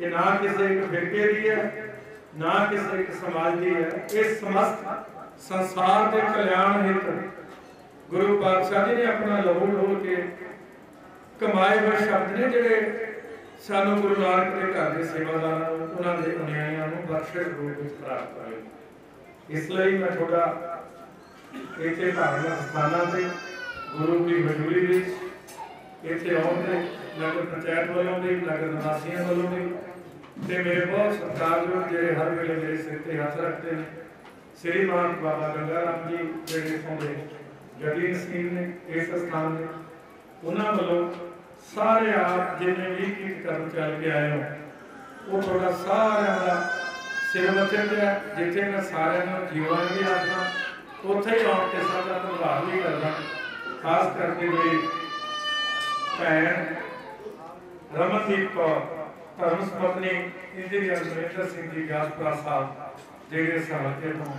ਇਹ ਨਾ ਕਿਸੇ ਇੱਕ ਫਿਰਕੇ ਦੀ ਹੈ, ਨਾ ਕਿਸੇ ਇੱਕ ਸਮਾਜ ਦੀ ਹੈ। ਇਹ ਸਮਸਤ ਸੰਸਾਰ ਦੇ ਕਲਿਆਣ ਹਿੱਤ ਗੁਰੂ ਪਾਤਸ਼ਾਹ ਜੀ ਨੇ ਆਪਣਾ ਲਹੂ ਡੋਲ ਕੇ ਕਮਾਏ ਹੋਏ ਸ਼ਬਦ ਨੇ ਜਿਹੜੇ ਸਾਨੂੰ ਗੁਰੂ ਨਾਨਕ ਦੇ ਘਰ ਦੇ ਸੇਵਾਦਾਰਾਂ ਨੂੰ, ਉਹਨਾਂ ਦੇ ਅਨਿਆਇਆਂ ਨੂੰ ਬਖਸ਼ਿਸ਼ ਰੂਪ ਵਿੱਚ ਪ੍ਰਾਪਤ ਹੋਏ ਇਸ ਲਈ ਮੈਂ ਤੁਹਾਡਾ ਇੱਥੇ ਧਾਰਮਿਕ ਸਥਾਨਾਂ ਤੇ, ਗੁਰੂ ਦੀ ਹਜ਼ੂਰੀ ਵਿੱਚ ਇੱਥੇ ਆਉਣ ਦੇ ਨਗਰ ਪੰਚਾਇਤ ਵੱਲੋਂ ਵੀ, ਨਗਰ ਨਿਵਾਸੀਆਂ ਵੱਲੋਂ ਵੀ, ਤੇ ਮੇਰੇ ਬਹੁਤ ਸਤਿਕਾਰਯੋਗ ਜਿਹੜੇ ਹਰ ਵੇਲੇ ਮੇਰੇ ਸਿਰ ਤੇ ਹੱਥ ਰੱਖਦੇ ਨੇ, ਸ੍ਰੀ ਮਾਨ ਬਾਬਾ ਗੰਗਾ ਰਾਮ ਜੀ, ਜਿਹੜੇ ਇਥੋਂ ਦੇ ਜੱਦੀ ਨਸੀਬ ਨੇ, ਇਸ ਸਥਾਨ ਦੇ, ਉਹਨਾਂ ਵੱਲੋਂ ਸਾਰੇ ਆਪ ਜਿੰਨੇ ਵੀ ਕੀਰਤ ਕਰਨ ਚੱਲ ਕੇ ਆਏ ਹੋ, ਉਹ ਤੁਹਾਡਾ ਸਾਰਿਆਂ ਦਾ ਸਿਰ ਮੱਥੇ ਤੇ ਹੈ। ਜਿੱਥੇ ਮੈਂ ਸਾਰਿਆਂ ਨੂੰ ਜੀਵਨ ਵੀ ਆਖਦਾ ਉੱਥੇ ਹੀ ਆਉਣ ਕੇ ਸਭ ਦਾ ਪ੍ਰਭਾਵ ਵੀ ਕਰਦਾ। ਖਾਸ ਕਰਕੇ ਮੇਰੀ ਭੈਣ ਰਮਨਦੀਪ ਕੌਰ, ਧਰਮ ਸੁਪਤਨੀ ਇੰਜੀਨੀਅਰ ਸੁਰਿੰਦਰ ਸਿੰਘ ਜੀ ਗਾਸਪੁਰਾ ਸਾਹਿਬ, ਜਿਹੜੇ ਸਮਝਦੇ ਤੋਂ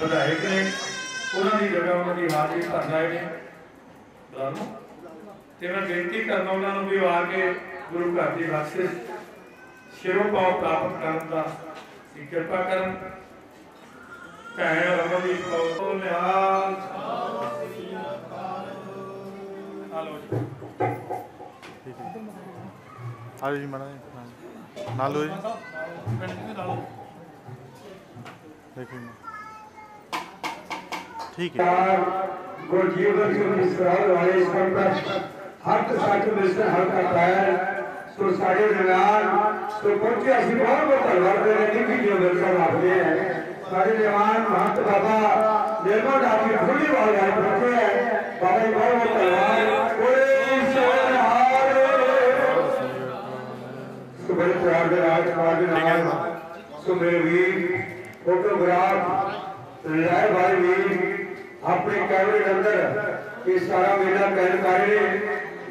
ਵਿਧਾਇਕ ਨੇ, ਉਹਨਾਂ ਦੀ ਜਗ੍ਹਾ ਉਹਨਾਂ ਦੀ ਹਾਜ਼ਰੀ ਭਰਨ ਆਏ ਨੇ ਬੁਲਾਉਂ ਤੇ ਮੈਂ ਬੇਨਤੀ ਕਰਦਾ ਉਹਨਾਂ ਨੂੰ ਵੀ ਆ ਕੇ ਗੁਰੂ ਘਰ ਦੀ ਬਖਸ਼ਿਸ਼ ਸ਼ਿਰੋਂ ਪਾਉ ਪ੍ਰਾਪਤ ਕਰਨ ਦਾ ਕਿਰਪਾ ਕਰਨ। ਭੈਣ ਰਮਨਦੀਪ ਕੌਰ ਨਿਹਾਲ ਹਲੋ ਜੀ। ਆਜੋ ਜੀ ਮਾੜਾ ਜੀ। ਨਾਲ ਜੀ ਦੇਖੋ ਜੀ। ਠੀਕ ਹੈ। ਗੁਰਜੀਵਨ ਸਿੰਘ ਮਿਸਰਾਲ ਵਾਲੇ ਇਸ ਹੱਥ ਸੱਚ ਮਿਸਰ ਹੱਥ ਪੈਰ ਸੋ ਸਾਡੇ ਦਰਮਿਆਨ ਸੋ ਪਹੁੰਚੇ ਅਸੀਂ ਬਹੁਤ ਬਹੁਤ ਧੰਨਵਾਦ ਕਰਦੇ ਹਾਂ ਕਿ ਜੋ ਮਿਲਦਾ ਰੱਖਦੇ ਹੈ ਸਾਡੇ ਜਵਾਨ ਮਹੰਤ ਬਾਬਾ ਨਿਰਮਲ ਦਾਦੀ ਖੁੱਲੀ ਵਾਲੇ ਆਏ ਪਹੁੰਚੇ ਹੈ ਬਾਬਾ ਜੀ ਬਹੁਤ ਬਹੁਤ ਧੰਨਵਾਦ ਓਏ ਸੋਹਣਹਾਰ ਸੋ ਬੜੇ ਪਿਆਰ ਦੇ ਨਾਲ ਸਮਾਜ ਦੇ ਨਾਲ ਸੋ ਮੇਰੇ ਵੀਰ ਫੋਟੋਗ੍ਰਾਫ ਲੈ ਭਾਈ ਵੀਰ ਆਪਣੇ ਕੈਮਰੇ ਦੇ ਅੰਦਰ ਇਹ ਸਾਰਾ ਮੇਲਾ ਕੈਦ ਕਰ ਰਹੇ ਨੇ।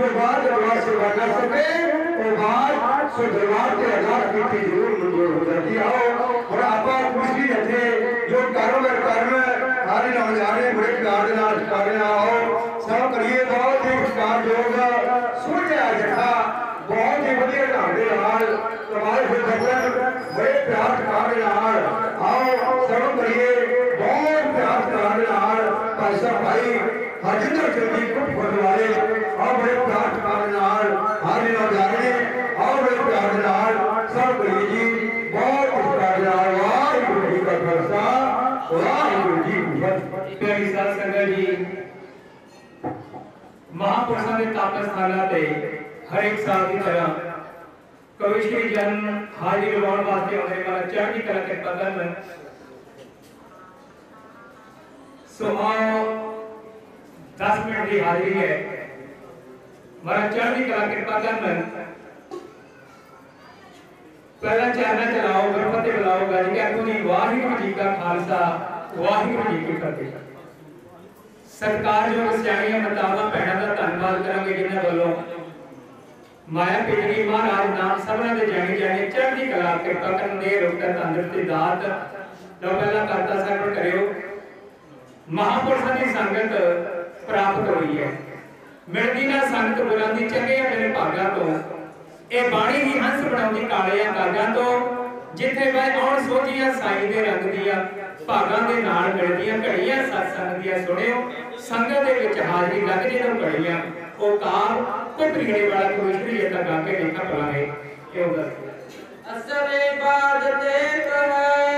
جو بات اللہ سے بنا سکے وہ بات سدھروار کے ہزار کی تھی ضرور منظور ہو جاتی آؤ، اور آپ کچھ بھی تھے جو کاروبار کرنا ہمارے نوجوانے بڑے پیار دے نال کرنا آؤ، سب کریے، بہت ہی کار جو ہوگا سن جا جٹھا، بہت ہی ودیا ڈھنگ دے نال تمہارے پھر بچن بڑے پیار کار دے نال۔ آؤ، سب کریے، بہت پیار کار دے نال۔ پیسہ بھائی، ہر جتنا جلدی کو بھروائے ਕੀ ਫਤਿਹ ਪਿਆਰੀ ਸਾਧ ਸੰਗਤ ਜੀ ਮਹਾਪੁਰਸ਼ਾਂ ਦੇ ਤਪ ਸਥਾਨਾਂ ਤੇ ਹਰ ਇੱਕ ਸਾਲ ਦੀ ਤਰ੍ਹਾਂ ਕਵੀ ਸ਼੍ਰੀ ਜਨ ਹਾਜ਼ਰੀ ਲਵਾਉਣ ਵਾਸਤੇ ਆਉਂਦੇ ਮਾਰਾ ਚੜ੍ਹਦੀ ਕਲਾ ਕਿਰਪਾ ਕਰਨ ਸੋ ਆਓ 10 ਮਿੰਟ ਦੀ ਹਾਜ਼ਰੀ ਹੈ ਮਾਰਾ ਚੜ੍ਹਦੀ ਕਲਾ ਕਿਰਪਾ ਕਰਨ ਪਹਿਲਾ ਚਰਨਾ ਚਲਾਓ ਗੁਰਮਤਿ ਬੁਲਾਓ ਗੱਜ ਕੇ ਆਖੋ ਜੀ ਵਾਹਿਗੁਰੂ ਜੀ ਕਾ ਖਾਲਸਾ ਵਾਹਿਗੁਰੂ ਜੀ ਕੀ ਫਤਿਹ। ਸਤਿਕਾਰਯੋਗ ਸਿਆਣੀਆਂ ਮਤਾਵਾਂ ਭੈਣਾਂ ਦਾ ਧੰਨਵਾਦ ਕਰਾਂਗੇ ਜਿਨ੍ਹਾਂ ਵੱਲੋਂ ਮਾਇਆ ਪਿਜਰੀ ਮਹਾਰਾਜ ਨਾਮ ਸਭਨਾਂ ਦੇ ਜਾਣੇ ਜਾਣੇ ਚੜ੍ਹਦੀ ਕਲਾ ਕਿਰਪਾ ਕਰਨ ਦੇ ਰੁਕਤਾ ਤੰਦਰੁਸਤੀ ਦਾਤ ਲੋ ਪਹਿਲਾ ਕਰਤਾ ਸਾਹਿਬ ਕਰਿਓ। ਮਹਾਪੁਰਸ਼ਾਂ ਦੀ ਸੰਗਤ ਪ੍ਰਾਪਤ ਹੋਈ ਹੈ। ਮਿਲਦੀ ਨਾ ਸੰਗਤ ਬੁਲੰਦੀ ਚੰਗੇ ਮੇਰੇ ਭਾਗਾਂ ਤੋਂ। ਇਹ ਬਾਣੀ ਦੀ ਹੰਸ ਬਣਾਉਂਦੀ ਕਾਲਿਆਂ ਕਾਗਾਂ ਤੋਂ। ਜਿੱਥੇ ਮੈਂ ਆਉਣ ਸੋਝੀਆਂ ਸਾਈ ਦੇ ਰੰਗ ਦੀਆਂ ਭਾਗਾਂ ਦੇ ਨਾਲ ਮਿਲਦੀਆਂ ਘੜੀਆਂ ਸਤਸੰਗ ਦੀਆਂ, ਸੁਣਿਓ। ਸੰਗਤ ਦੇ ਵਿੱਚ ਹਾਜ਼ਰੀ ਲੱਗ ਜਦੋਂ ਘੜੀਆਂ। ਉਹ ਕਾਲ ਕੁਤਰੀੜੇ ਵਾਲਾ ਕਵਿਸ਼ਰੀ ਇਹ ਤਾਂ ਗਾ ਕੇ ਦੇਖਾ ਭਲਾ ਹੈ। ਇਹ ਦੱਸ ਅਸਰੇ ਬਾਦ ਤੇ ਕਹੈ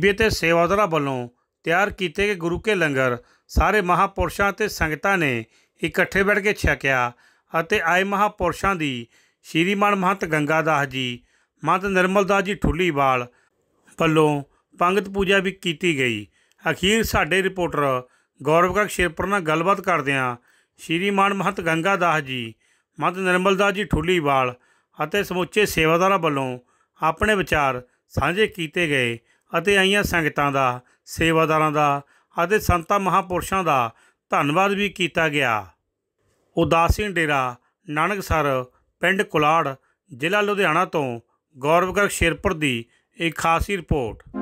ਬੀਬੀ ਤੇ ਸੇਵਾਦਾਰਾਂ ਵੱਲੋਂ ਤਿਆਰ ਕੀਤੇ ਗਏ ਗੁਰੂ ਕੇ ਲੰਗਰ ਸਾਰੇ ਮਹਾਪੁਰਸ਼ਾਂ ਤੇ ਸੰਗਤਾਂ ਨੇ ਇਕੱਠੇ ਬੈਠ ਕੇ ਛਕਿਆ ਅਤੇ ਆਏ ਮਹਾਪੁਰਸ਼ਾਂ ਦੀ ਸ਼੍ਰੀਮਾਨ ਮਹੰਤ ਗੰਗਾਦਾਸ ਜੀ, ਮਹੰਤ ਨਿਰਮਲਦਾਸ ਜੀ ਠੁੱਲੀਵਾਲ ਵੱਲੋਂ ਪੰਗਤ ਪੂਜਾ ਵੀ ਕੀਤੀ ਗਈ। ਅਖੀਰ ਸਾਡੇ ਰਿਪੋਰਟਰ ਗੌਰਵ ਸ਼ੇਰਪੁਰ ਨਾਲ ਗੱਲਬਾਤ ਕਰਦਿਆਂ ਸ਼੍ਰੀਮਾਨ ਮਹੰਤ ਗੰਗਾਦਾਸ ਜੀ, ਮਹੰਤ ਨਿਰਮਲਦਾਸ ਜੀ ਠੁੱਲੀਵਾਲ ਅਤੇ ਸਮੁੱਚੇ ਸੇਵਾਦਾਰਾਂ ਵੱਲੋਂ ਆਪਣੇ ਵਿਚਾਰ ਸਾਂਝੇ ਕੀਤੇ ਗਏ। ਅਤੇ ਆਈਆਂ ਸੰਗਤਾਂ ਦਾ, ਸੇਵਾਦਾਰਾਂ ਦਾ ਅਤੇ ਸੰਤਾਂ ਮਹਾਪੁਰਸ਼ਾਂ ਦਾ ਧੰਨਵਾਦ ਵੀ ਕੀਤਾ ਗਿਆ। ਉਦਾਸੀਨ ਡੇਰਾ ਨਾਨਕਸਰ, ਪਿੰਡ ਕੁਲਾੜ, ਜ਼ਿਲ੍ਹਾ ਲੁਧਿਆਣਾ ਤੋਂ ਗੌਰਵ ਗਰਗ ਸ਼ੇਰਪੁਰ ਦੀ ਇੱਕ ਖਾਸੀ ਰਿਪੋਰਟ।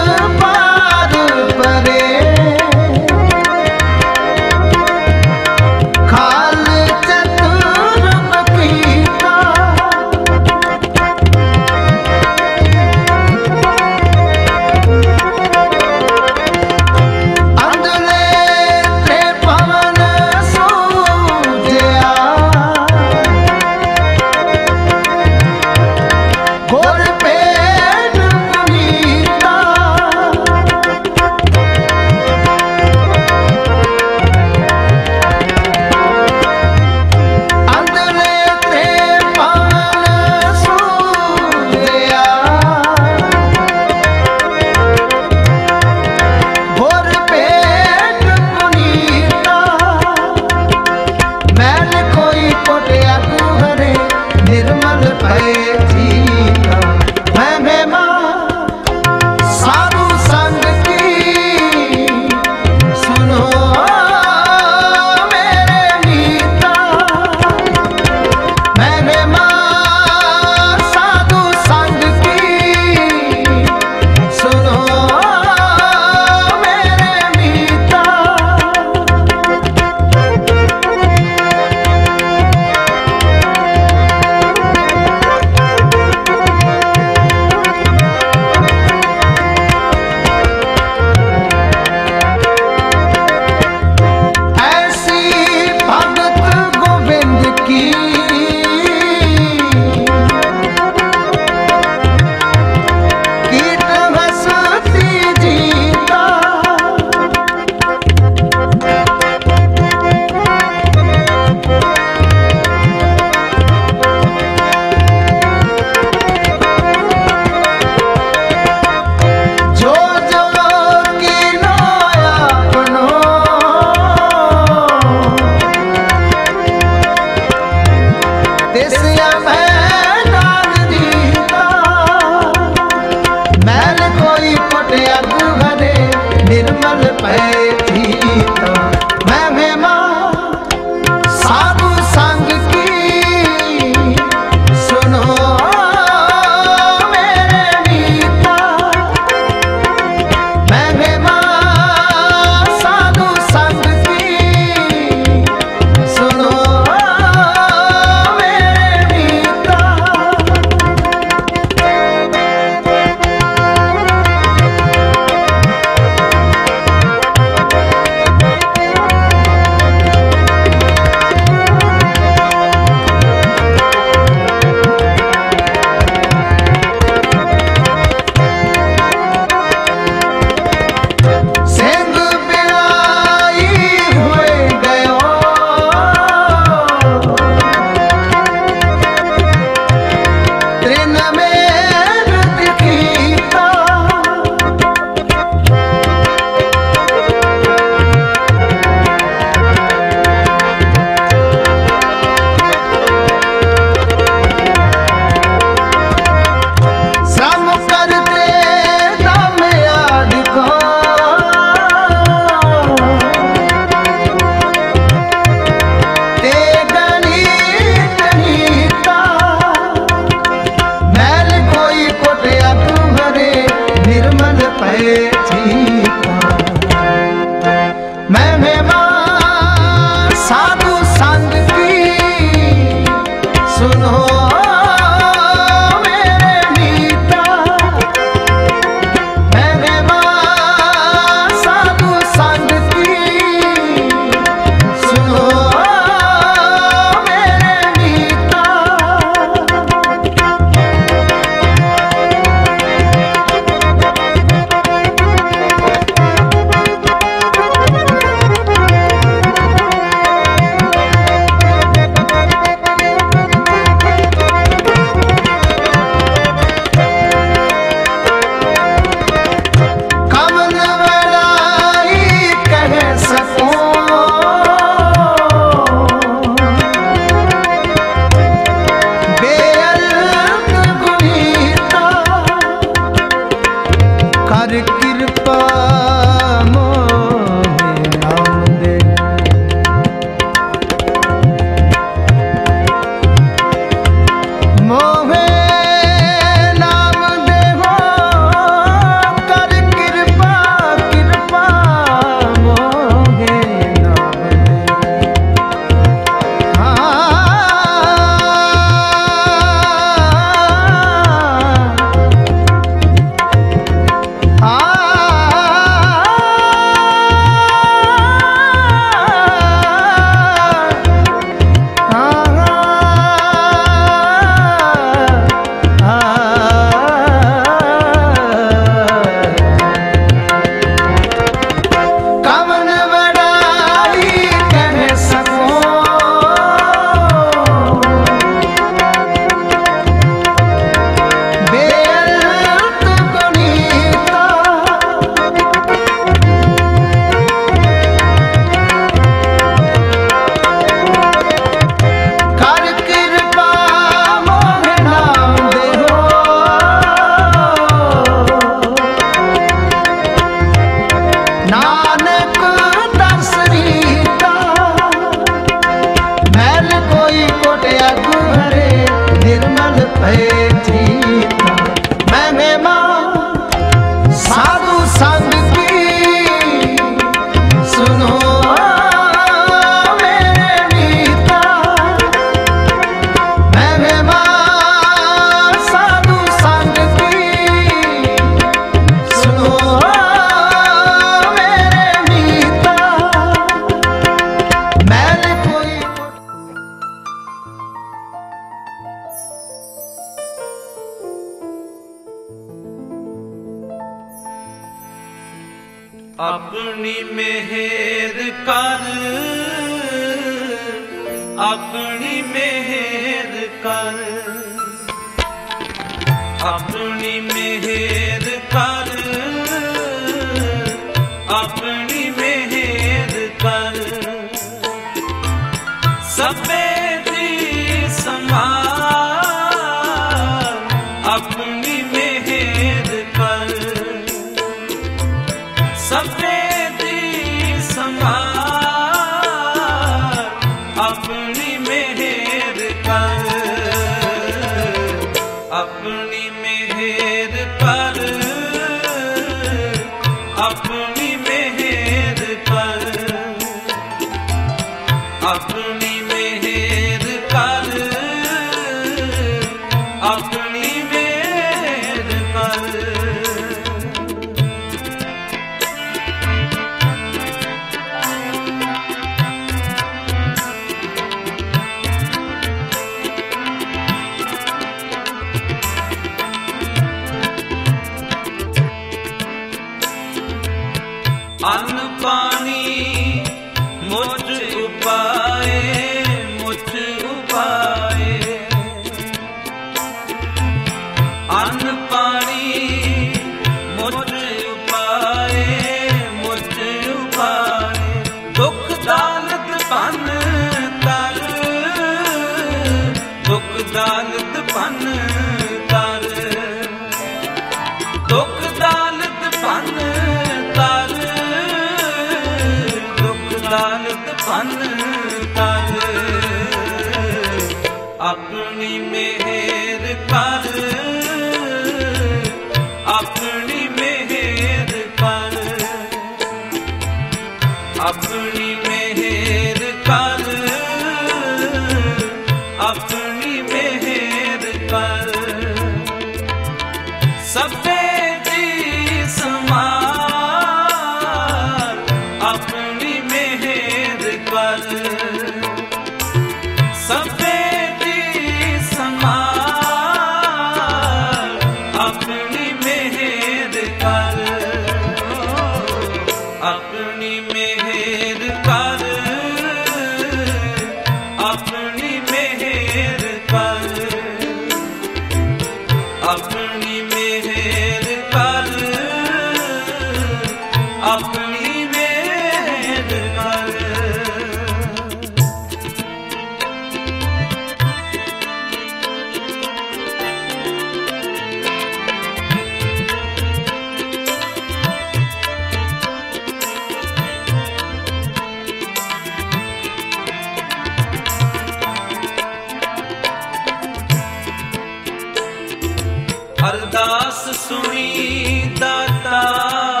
ਅਰਦਾਸ ਸੁਣੀ ਦਾਤਾਰ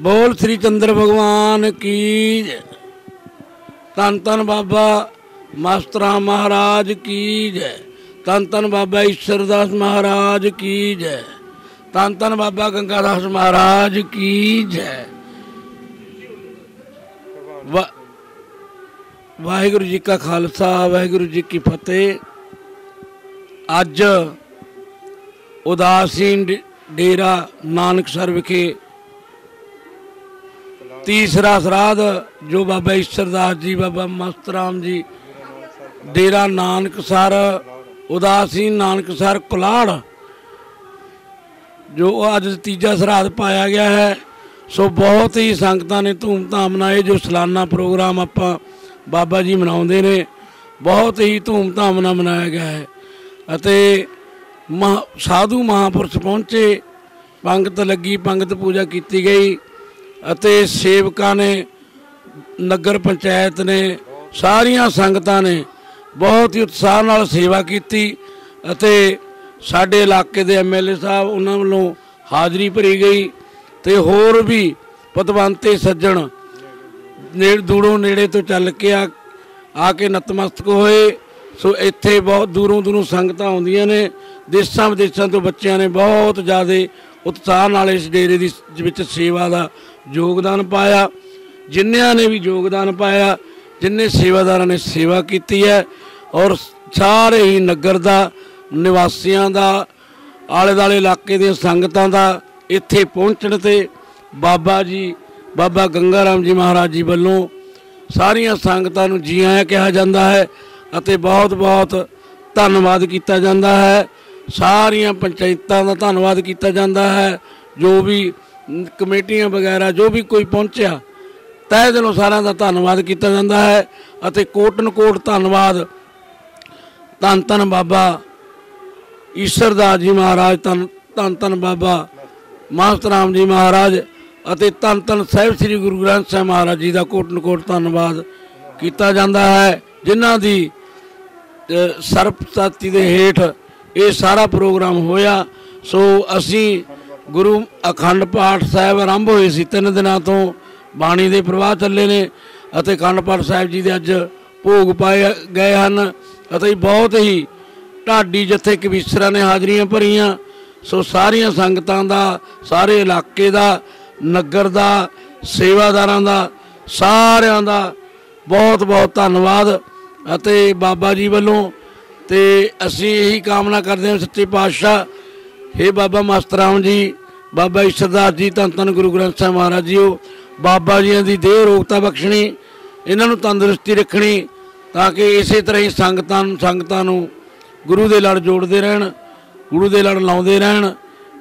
ਬੋਲ ਸ੍ਰੀ ਚੰਦਰ ਭਗਵਾਨ ਕੀ ਜੈ। ਧੰਨ ਧੰਨ ਬਾਬਾ ਮਾਸਤਰਾ ਮਹਾਰਾਜ ਕੀ ਜੈ। ਧੰਨ ਧੰਨ ਬਾਬਾ ਈਸ਼ਰਦਾਸ ਮਹਾਰਾਜ ਕੀ ਜੈ। ਧੰਨ ਧੰਨ ਬਾਬਾ ਗੰਗਾਦਾਸ ਮਹਾਰਾਜ ਕੀ ਜੈ। ਵਾਹਿਗੁਰੂ ਜੀ ਕਾ ਖਾਲਸਾ, ਵਾਹਿਗੁਰੂ ਜੀ ਕੀ ਫਤਿਹ। ਅੱਜ ਉਦਾਸੀਨ ਡੇ- ਡੇਰਾ ਨਾਨਕਸਰ ਵਿਖੇ ਤੀਸਰਾ ਸਰਾਧ ਜੋ ਬਾਬਾ ਈਸ਼ਰਦਾਸ ਜੀ, ਬਾਬਾ ਮਸਤਰਾਮ ਜੀ, ਡੇਰਾ ਨਾਨਕਸਰ ਉਦਾਸੀਨ ਨਾਨਕਸਰ ਕੁਲਾੜ, ਜੋ ਅੱਜ ਤੀਜਾ ਸਰਾਧ ਪਾਇਆ ਗਿਆ ਹੈ। ਸੋ ਬਹੁਤ ਹੀ ਸੰਗਤਾਂ ਨੇ ਧੂਮਧਾਮ ਨਾਲ ਇਹ ਜੋ ਸਾਲਾਨਾ ਪ੍ਰੋਗਰਾਮ ਆਪਾਂ ਬਾਬਾ ਜੀ ਮਨਾਉਂਦੇ ਨੇ, ਬਹੁਤ ਹੀ ਧੂਮਧਾਮ ਨਾਲ ਮਨਾਇਆ ਗਿਆ ਹੈ। ਅਤੇ ਮਹਾ- ਸਾਧੂ ਮਹਾਪੁਰਸ਼ ਪਹੁੰਚੇ, ਪੰਗਤ ਲੱਗੀ, ਪੰਗਤ ਪੂਜਾ ਕੀਤੀ ਗਈ। ਅਤੇ ਸੇਵਕਾਂ ਨੇ, ਨਗਰ ਪੰਚਾਇਤ ਨੇ, ਸਾਰੀਆਂ ਸੰਗਤਾਂ ਨੇ ਬਹੁਤ ਹੀ ਉਤਸ਼ਾਹ ਨਾਲ ਸੇਵਾ ਕੀਤੀ ਅਤੇ ਸਾਡੇ ਇਲਾਕੇ ਦੇ ਐਮਐਲਏ ਸਾਹਿਬ ਉਹਨਾਂ ਵੱਲੋਂ ਹਾਜ਼ਰੀ ਭਰੀ ਗਈ ਤੇ ਹੋਰ ਵੀ ਪਤਵੰਤੇ ਸੱਜਣ ਨੇੜ ਦੂਰੋਂ ਨੇੜੇ ਤੋਂ ਚੱਲ ਕੇ ਆ ਆ ਕੇ ਨਤਮਸਤਕ ਹੋਏ। ਸੋ ਇੱਥੇ ਬਹੁਤ ਦੂਰੋਂ ਦੂਰੋਂ ਸੰਗਤਾਂ ਆਉਂਦੀਆਂ ਨੇ। ਦੇਸ਼ਾਂ ਵਿਦੇਸ਼ਾਂ ਤੋਂ ਬੱਚਿਆਂ ਨੇ ਬਹੁਤ ਜ਼ਿਆਦਾ ਉਤਸ਼ਾਹ ਨਾਲ ਇਸ ਡੇਰੇ ਦੀ ਵਿੱਚ ਸੇਵਾ ਦਾ ਯੋਗਦਾਨ ਪਾਇਆ। ਜਿੰਨਿਆਂ ਨੇ ਵੀ ਯੋਗਦਾਨ ਪਾਇਆ, ਜਿੰਨੇ ਸੇਵਾਦਾਰਾਂ ਨੇ ਸੇਵਾ ਕੀਤੀ ਹੈ, ਔਰ ਸਾਰੇ ਹੀ ਨਗਰ ਦਾ, ਨਿਵਾਸੀਆਂ ਦਾ ਆਲੇ ਦਾਲੇ ਇਲਾਕੇ ਦੀਆਂ ਸੰਗਤਾਂ ਦਾ ਇੱਥੇ ਪਹੁੰਚਣ ਤੇ ਬਾਬਾ ਜੀ, ਬਾਬਾ ਗੰਗਾ ਰਾਮ ਜੀ ਮਹਾਰਾਜ ਜੀ ਵੱਲੋਂ ਸਾਰੀਆਂ ਸੰਗਤਾਂ ਨੂੰ ਜੀ ਆਇਆਂ ਕਿਹਾ ਜਾਂਦਾ ਹੈ ਅਤੇ ਬਹੁਤ ਬਹੁਤ ਧੰਨਵਾਦ ਕੀਤਾ ਜਾਂਦਾ ਹੈ। ਸਾਰੀਆਂ ਪੰਚਾਇਤਾਂ ਦਾ ਧੰਨਵਾਦ ਕੀਤਾ ਜਾਂਦਾ ਹੈ। ਜੋ ਵੀ ਕਮੇਟੀਆਂ ਵਗੈਰਾ ਜੋ ਵੀ ਕੋਈ ਪਹੁੰਚਿਆ ਤਹਿ ਦਿਲੋਂ ਸਾਰਿਆਂ ਦਾ ਧੰਨਵਾਦ ਕੀਤਾ ਜਾਂਦਾ ਹੈ ਅਤੇ ਕੋਟਨ ਕੋਟ ਧੰਨਵਾਦ। ਧੰਨ ਧੰਨ ਬਾਬਾ ਈਸ਼ਰਦਾਸ ਜੀ ਮਹਾਰਾਜ ਧੰਨ ਧੰਨ ਧੰਨ ਬਾਬਾ ਮਾਸਟਰ ਰਾਮ ਜੀ ਮਹਾਰਾਜ ਅਤੇ ਧੰਨ ਧੰਨ ਸਾਹਿਬ ਸ੍ਰੀ ਗੁਰੂ ਗ੍ਰੰਥ ਸਾਹਿਬ ਮਹਾਰਾਜ ਜੀ ਦਾ ਕੋਟਨ ਕੋਟ ਧੰਨਵਾਦ ਕੀਤਾ ਜਾਂਦਾ ਹੈ ਜਿਨ੍ਹਾਂ ਦੀ ਅ, ਦੇ ਹੇਠ ਇਹ ਸਾਰਾ ਪ੍ਰੋਗਰਾਮ ਹੋਇਆ। ਸੋ ਅਸੀਂ ਗੁਰੂ ਅਖੰਡ ਪਾਠ ਸਾਹਿਬ ਆਰੰਭ ਹੋਏ ਸੀ, ਤਿੰਨ ਦਿਨਾਂ ਤੋਂ ਬਾਣੀ ਦੇ ਪ੍ਰਵਾਹ ਚੱਲੇ ਨੇ ਅਤੇ ਅਖੰਡ ਪਾਠ ਸਾਹਿਬ ਜੀ ਦੇ ਅੱਜ ਭੋਗ ਪਾਏ ਗਏ ਹਨ ਅਤੇ ਬਹੁਤ ਹੀ ਢਾਡੀ ਜਥੇ ਕਵੀਸ਼ਰਾਂ ਨੇ ਹਾਜ਼ਰੀਆਂ ਭਰੀਆਂ, ਸੋ ਸਾਰੀਆਂ ਸੰਗਤਾਂ ਦਾ, ਸਾਰੇ ਇਲਾਕੇ ਦਾ, ਨਗਰ ਦਾ, ਸੇਵਾਦਾਰਾਂ ਦਾ, ਸਾਰਿਆਂ ਦਾ ਬਹੁਤ ਬਹੁਤ ਧੰਨਵਾਦ ਅਤੇ ਬਾਬਾ ਜੀ ਵੱਲੋਂ ਤੇ ਅਸੀਂ ਇਹੀ ਕਾਮਨਾ ਕਰਦੇ ਹਾਂ ਸੱਚੇ ਪਾਤਸ਼ਾਹ हे ਬਾਬਾ ਮਾਸਤਰਾਮ ਜੀ, ਬਾਬਾ ਈਸ਼ਰਦਾਸ ਜੀ, ਧੰਨ ਧੰਨ ਗੁਰੂ ਗ੍ਰੰਥ ਸਾਹਿਬ ਮਹਾਰਾਜ ਜੀਓ, ਬਾਬਾ ਜੀਆਂ ਦੀ ਦੇਹ ਰੋਗਤਾ ਬਖਸ਼ਣੀ, ਇਹਨਾਂ ਨੂੰ ਤੰਦਰੁਸਤੀ ਰੱਖਣੀ, ਤਾਂ ਕਿ ਇਸੇ ਤਰ੍ਹਾਂ ਹੀ ਸੰਗਤਾਂ ਨੂੰ ਸੰਗਤਾਂ ਨੂੰ ਗੁਰੂ ਦੇ ਲੜ ਜੋੜਦੇ ਰਹਿਣ, ਗੁਰੂ ਦੇ ਲੜ ਲਾਉਂਦੇ ਰਹਿਣ,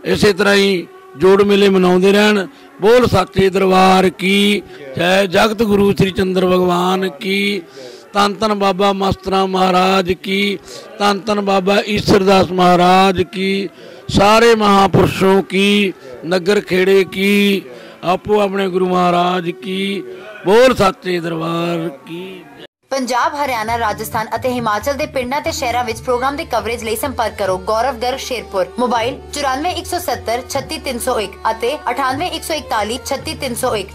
ਇਸੇ ਤਰ੍ਹਾਂ ਹੀ ਜੋੜ ਮੇਲੇ ਮਨਾਉਂਦੇ ਰਹਿਣ। ਬੋਲ ਸੱਚੇ ਦਰਬਾਰ ਕੀ, ਜੈ ਜਗਤ ਗੁਰੂ ਸ੍ਰੀ ਚੰਦਰ ਭਗਵਾਨ ਕੀ, ਧੰਨ ਧੰਨ ਬਾਬਾ ਮਸਤਰਾ ਮਹਾਰਾਜ ਕੀ, ਧੰਨ ਧੰਨ ਬਾਬਾ ਈਸ਼ਰਦਾਸ ਮਹਾਰਾਜ ਕੀ। ਸਾਰੇ ਮਹਾਪੁਰਸ਼ੋं ਕੀ, ਨਗਰ ਖੇੜੇ ਕੀ, ਆਪੋ ਆਪਣੇ ਗੁਰੂ ਮਹਾਰਾਜ ਕੀ, ਬੋਲ ਸੱਚੇ ਦਰਬਾਰ ਕੀ। ਪੰਜਾਬ, ਹਰਿਆਣਾ, ਰਾਜਸਥਾਨ ਅਤੇ ਹਿਮਾਚਲ ਦੇ ਪਿੰਡਾਂ ਤੇ ਸ਼ਹਿਰਾਂ ਵਿੱਚ ਪ੍ਰੋਗਰਾਮ ਦੀ ਕਵਰੇਜ ਲਈ ਸੰਪਰਕ ਕਰੋ। ਗੌਰਵ ਗਰਗ ਸ਼ੇਰਪੁਰ। ਮੋਬਾਈਲ 9417 36301 ਅਤੇ 9814133301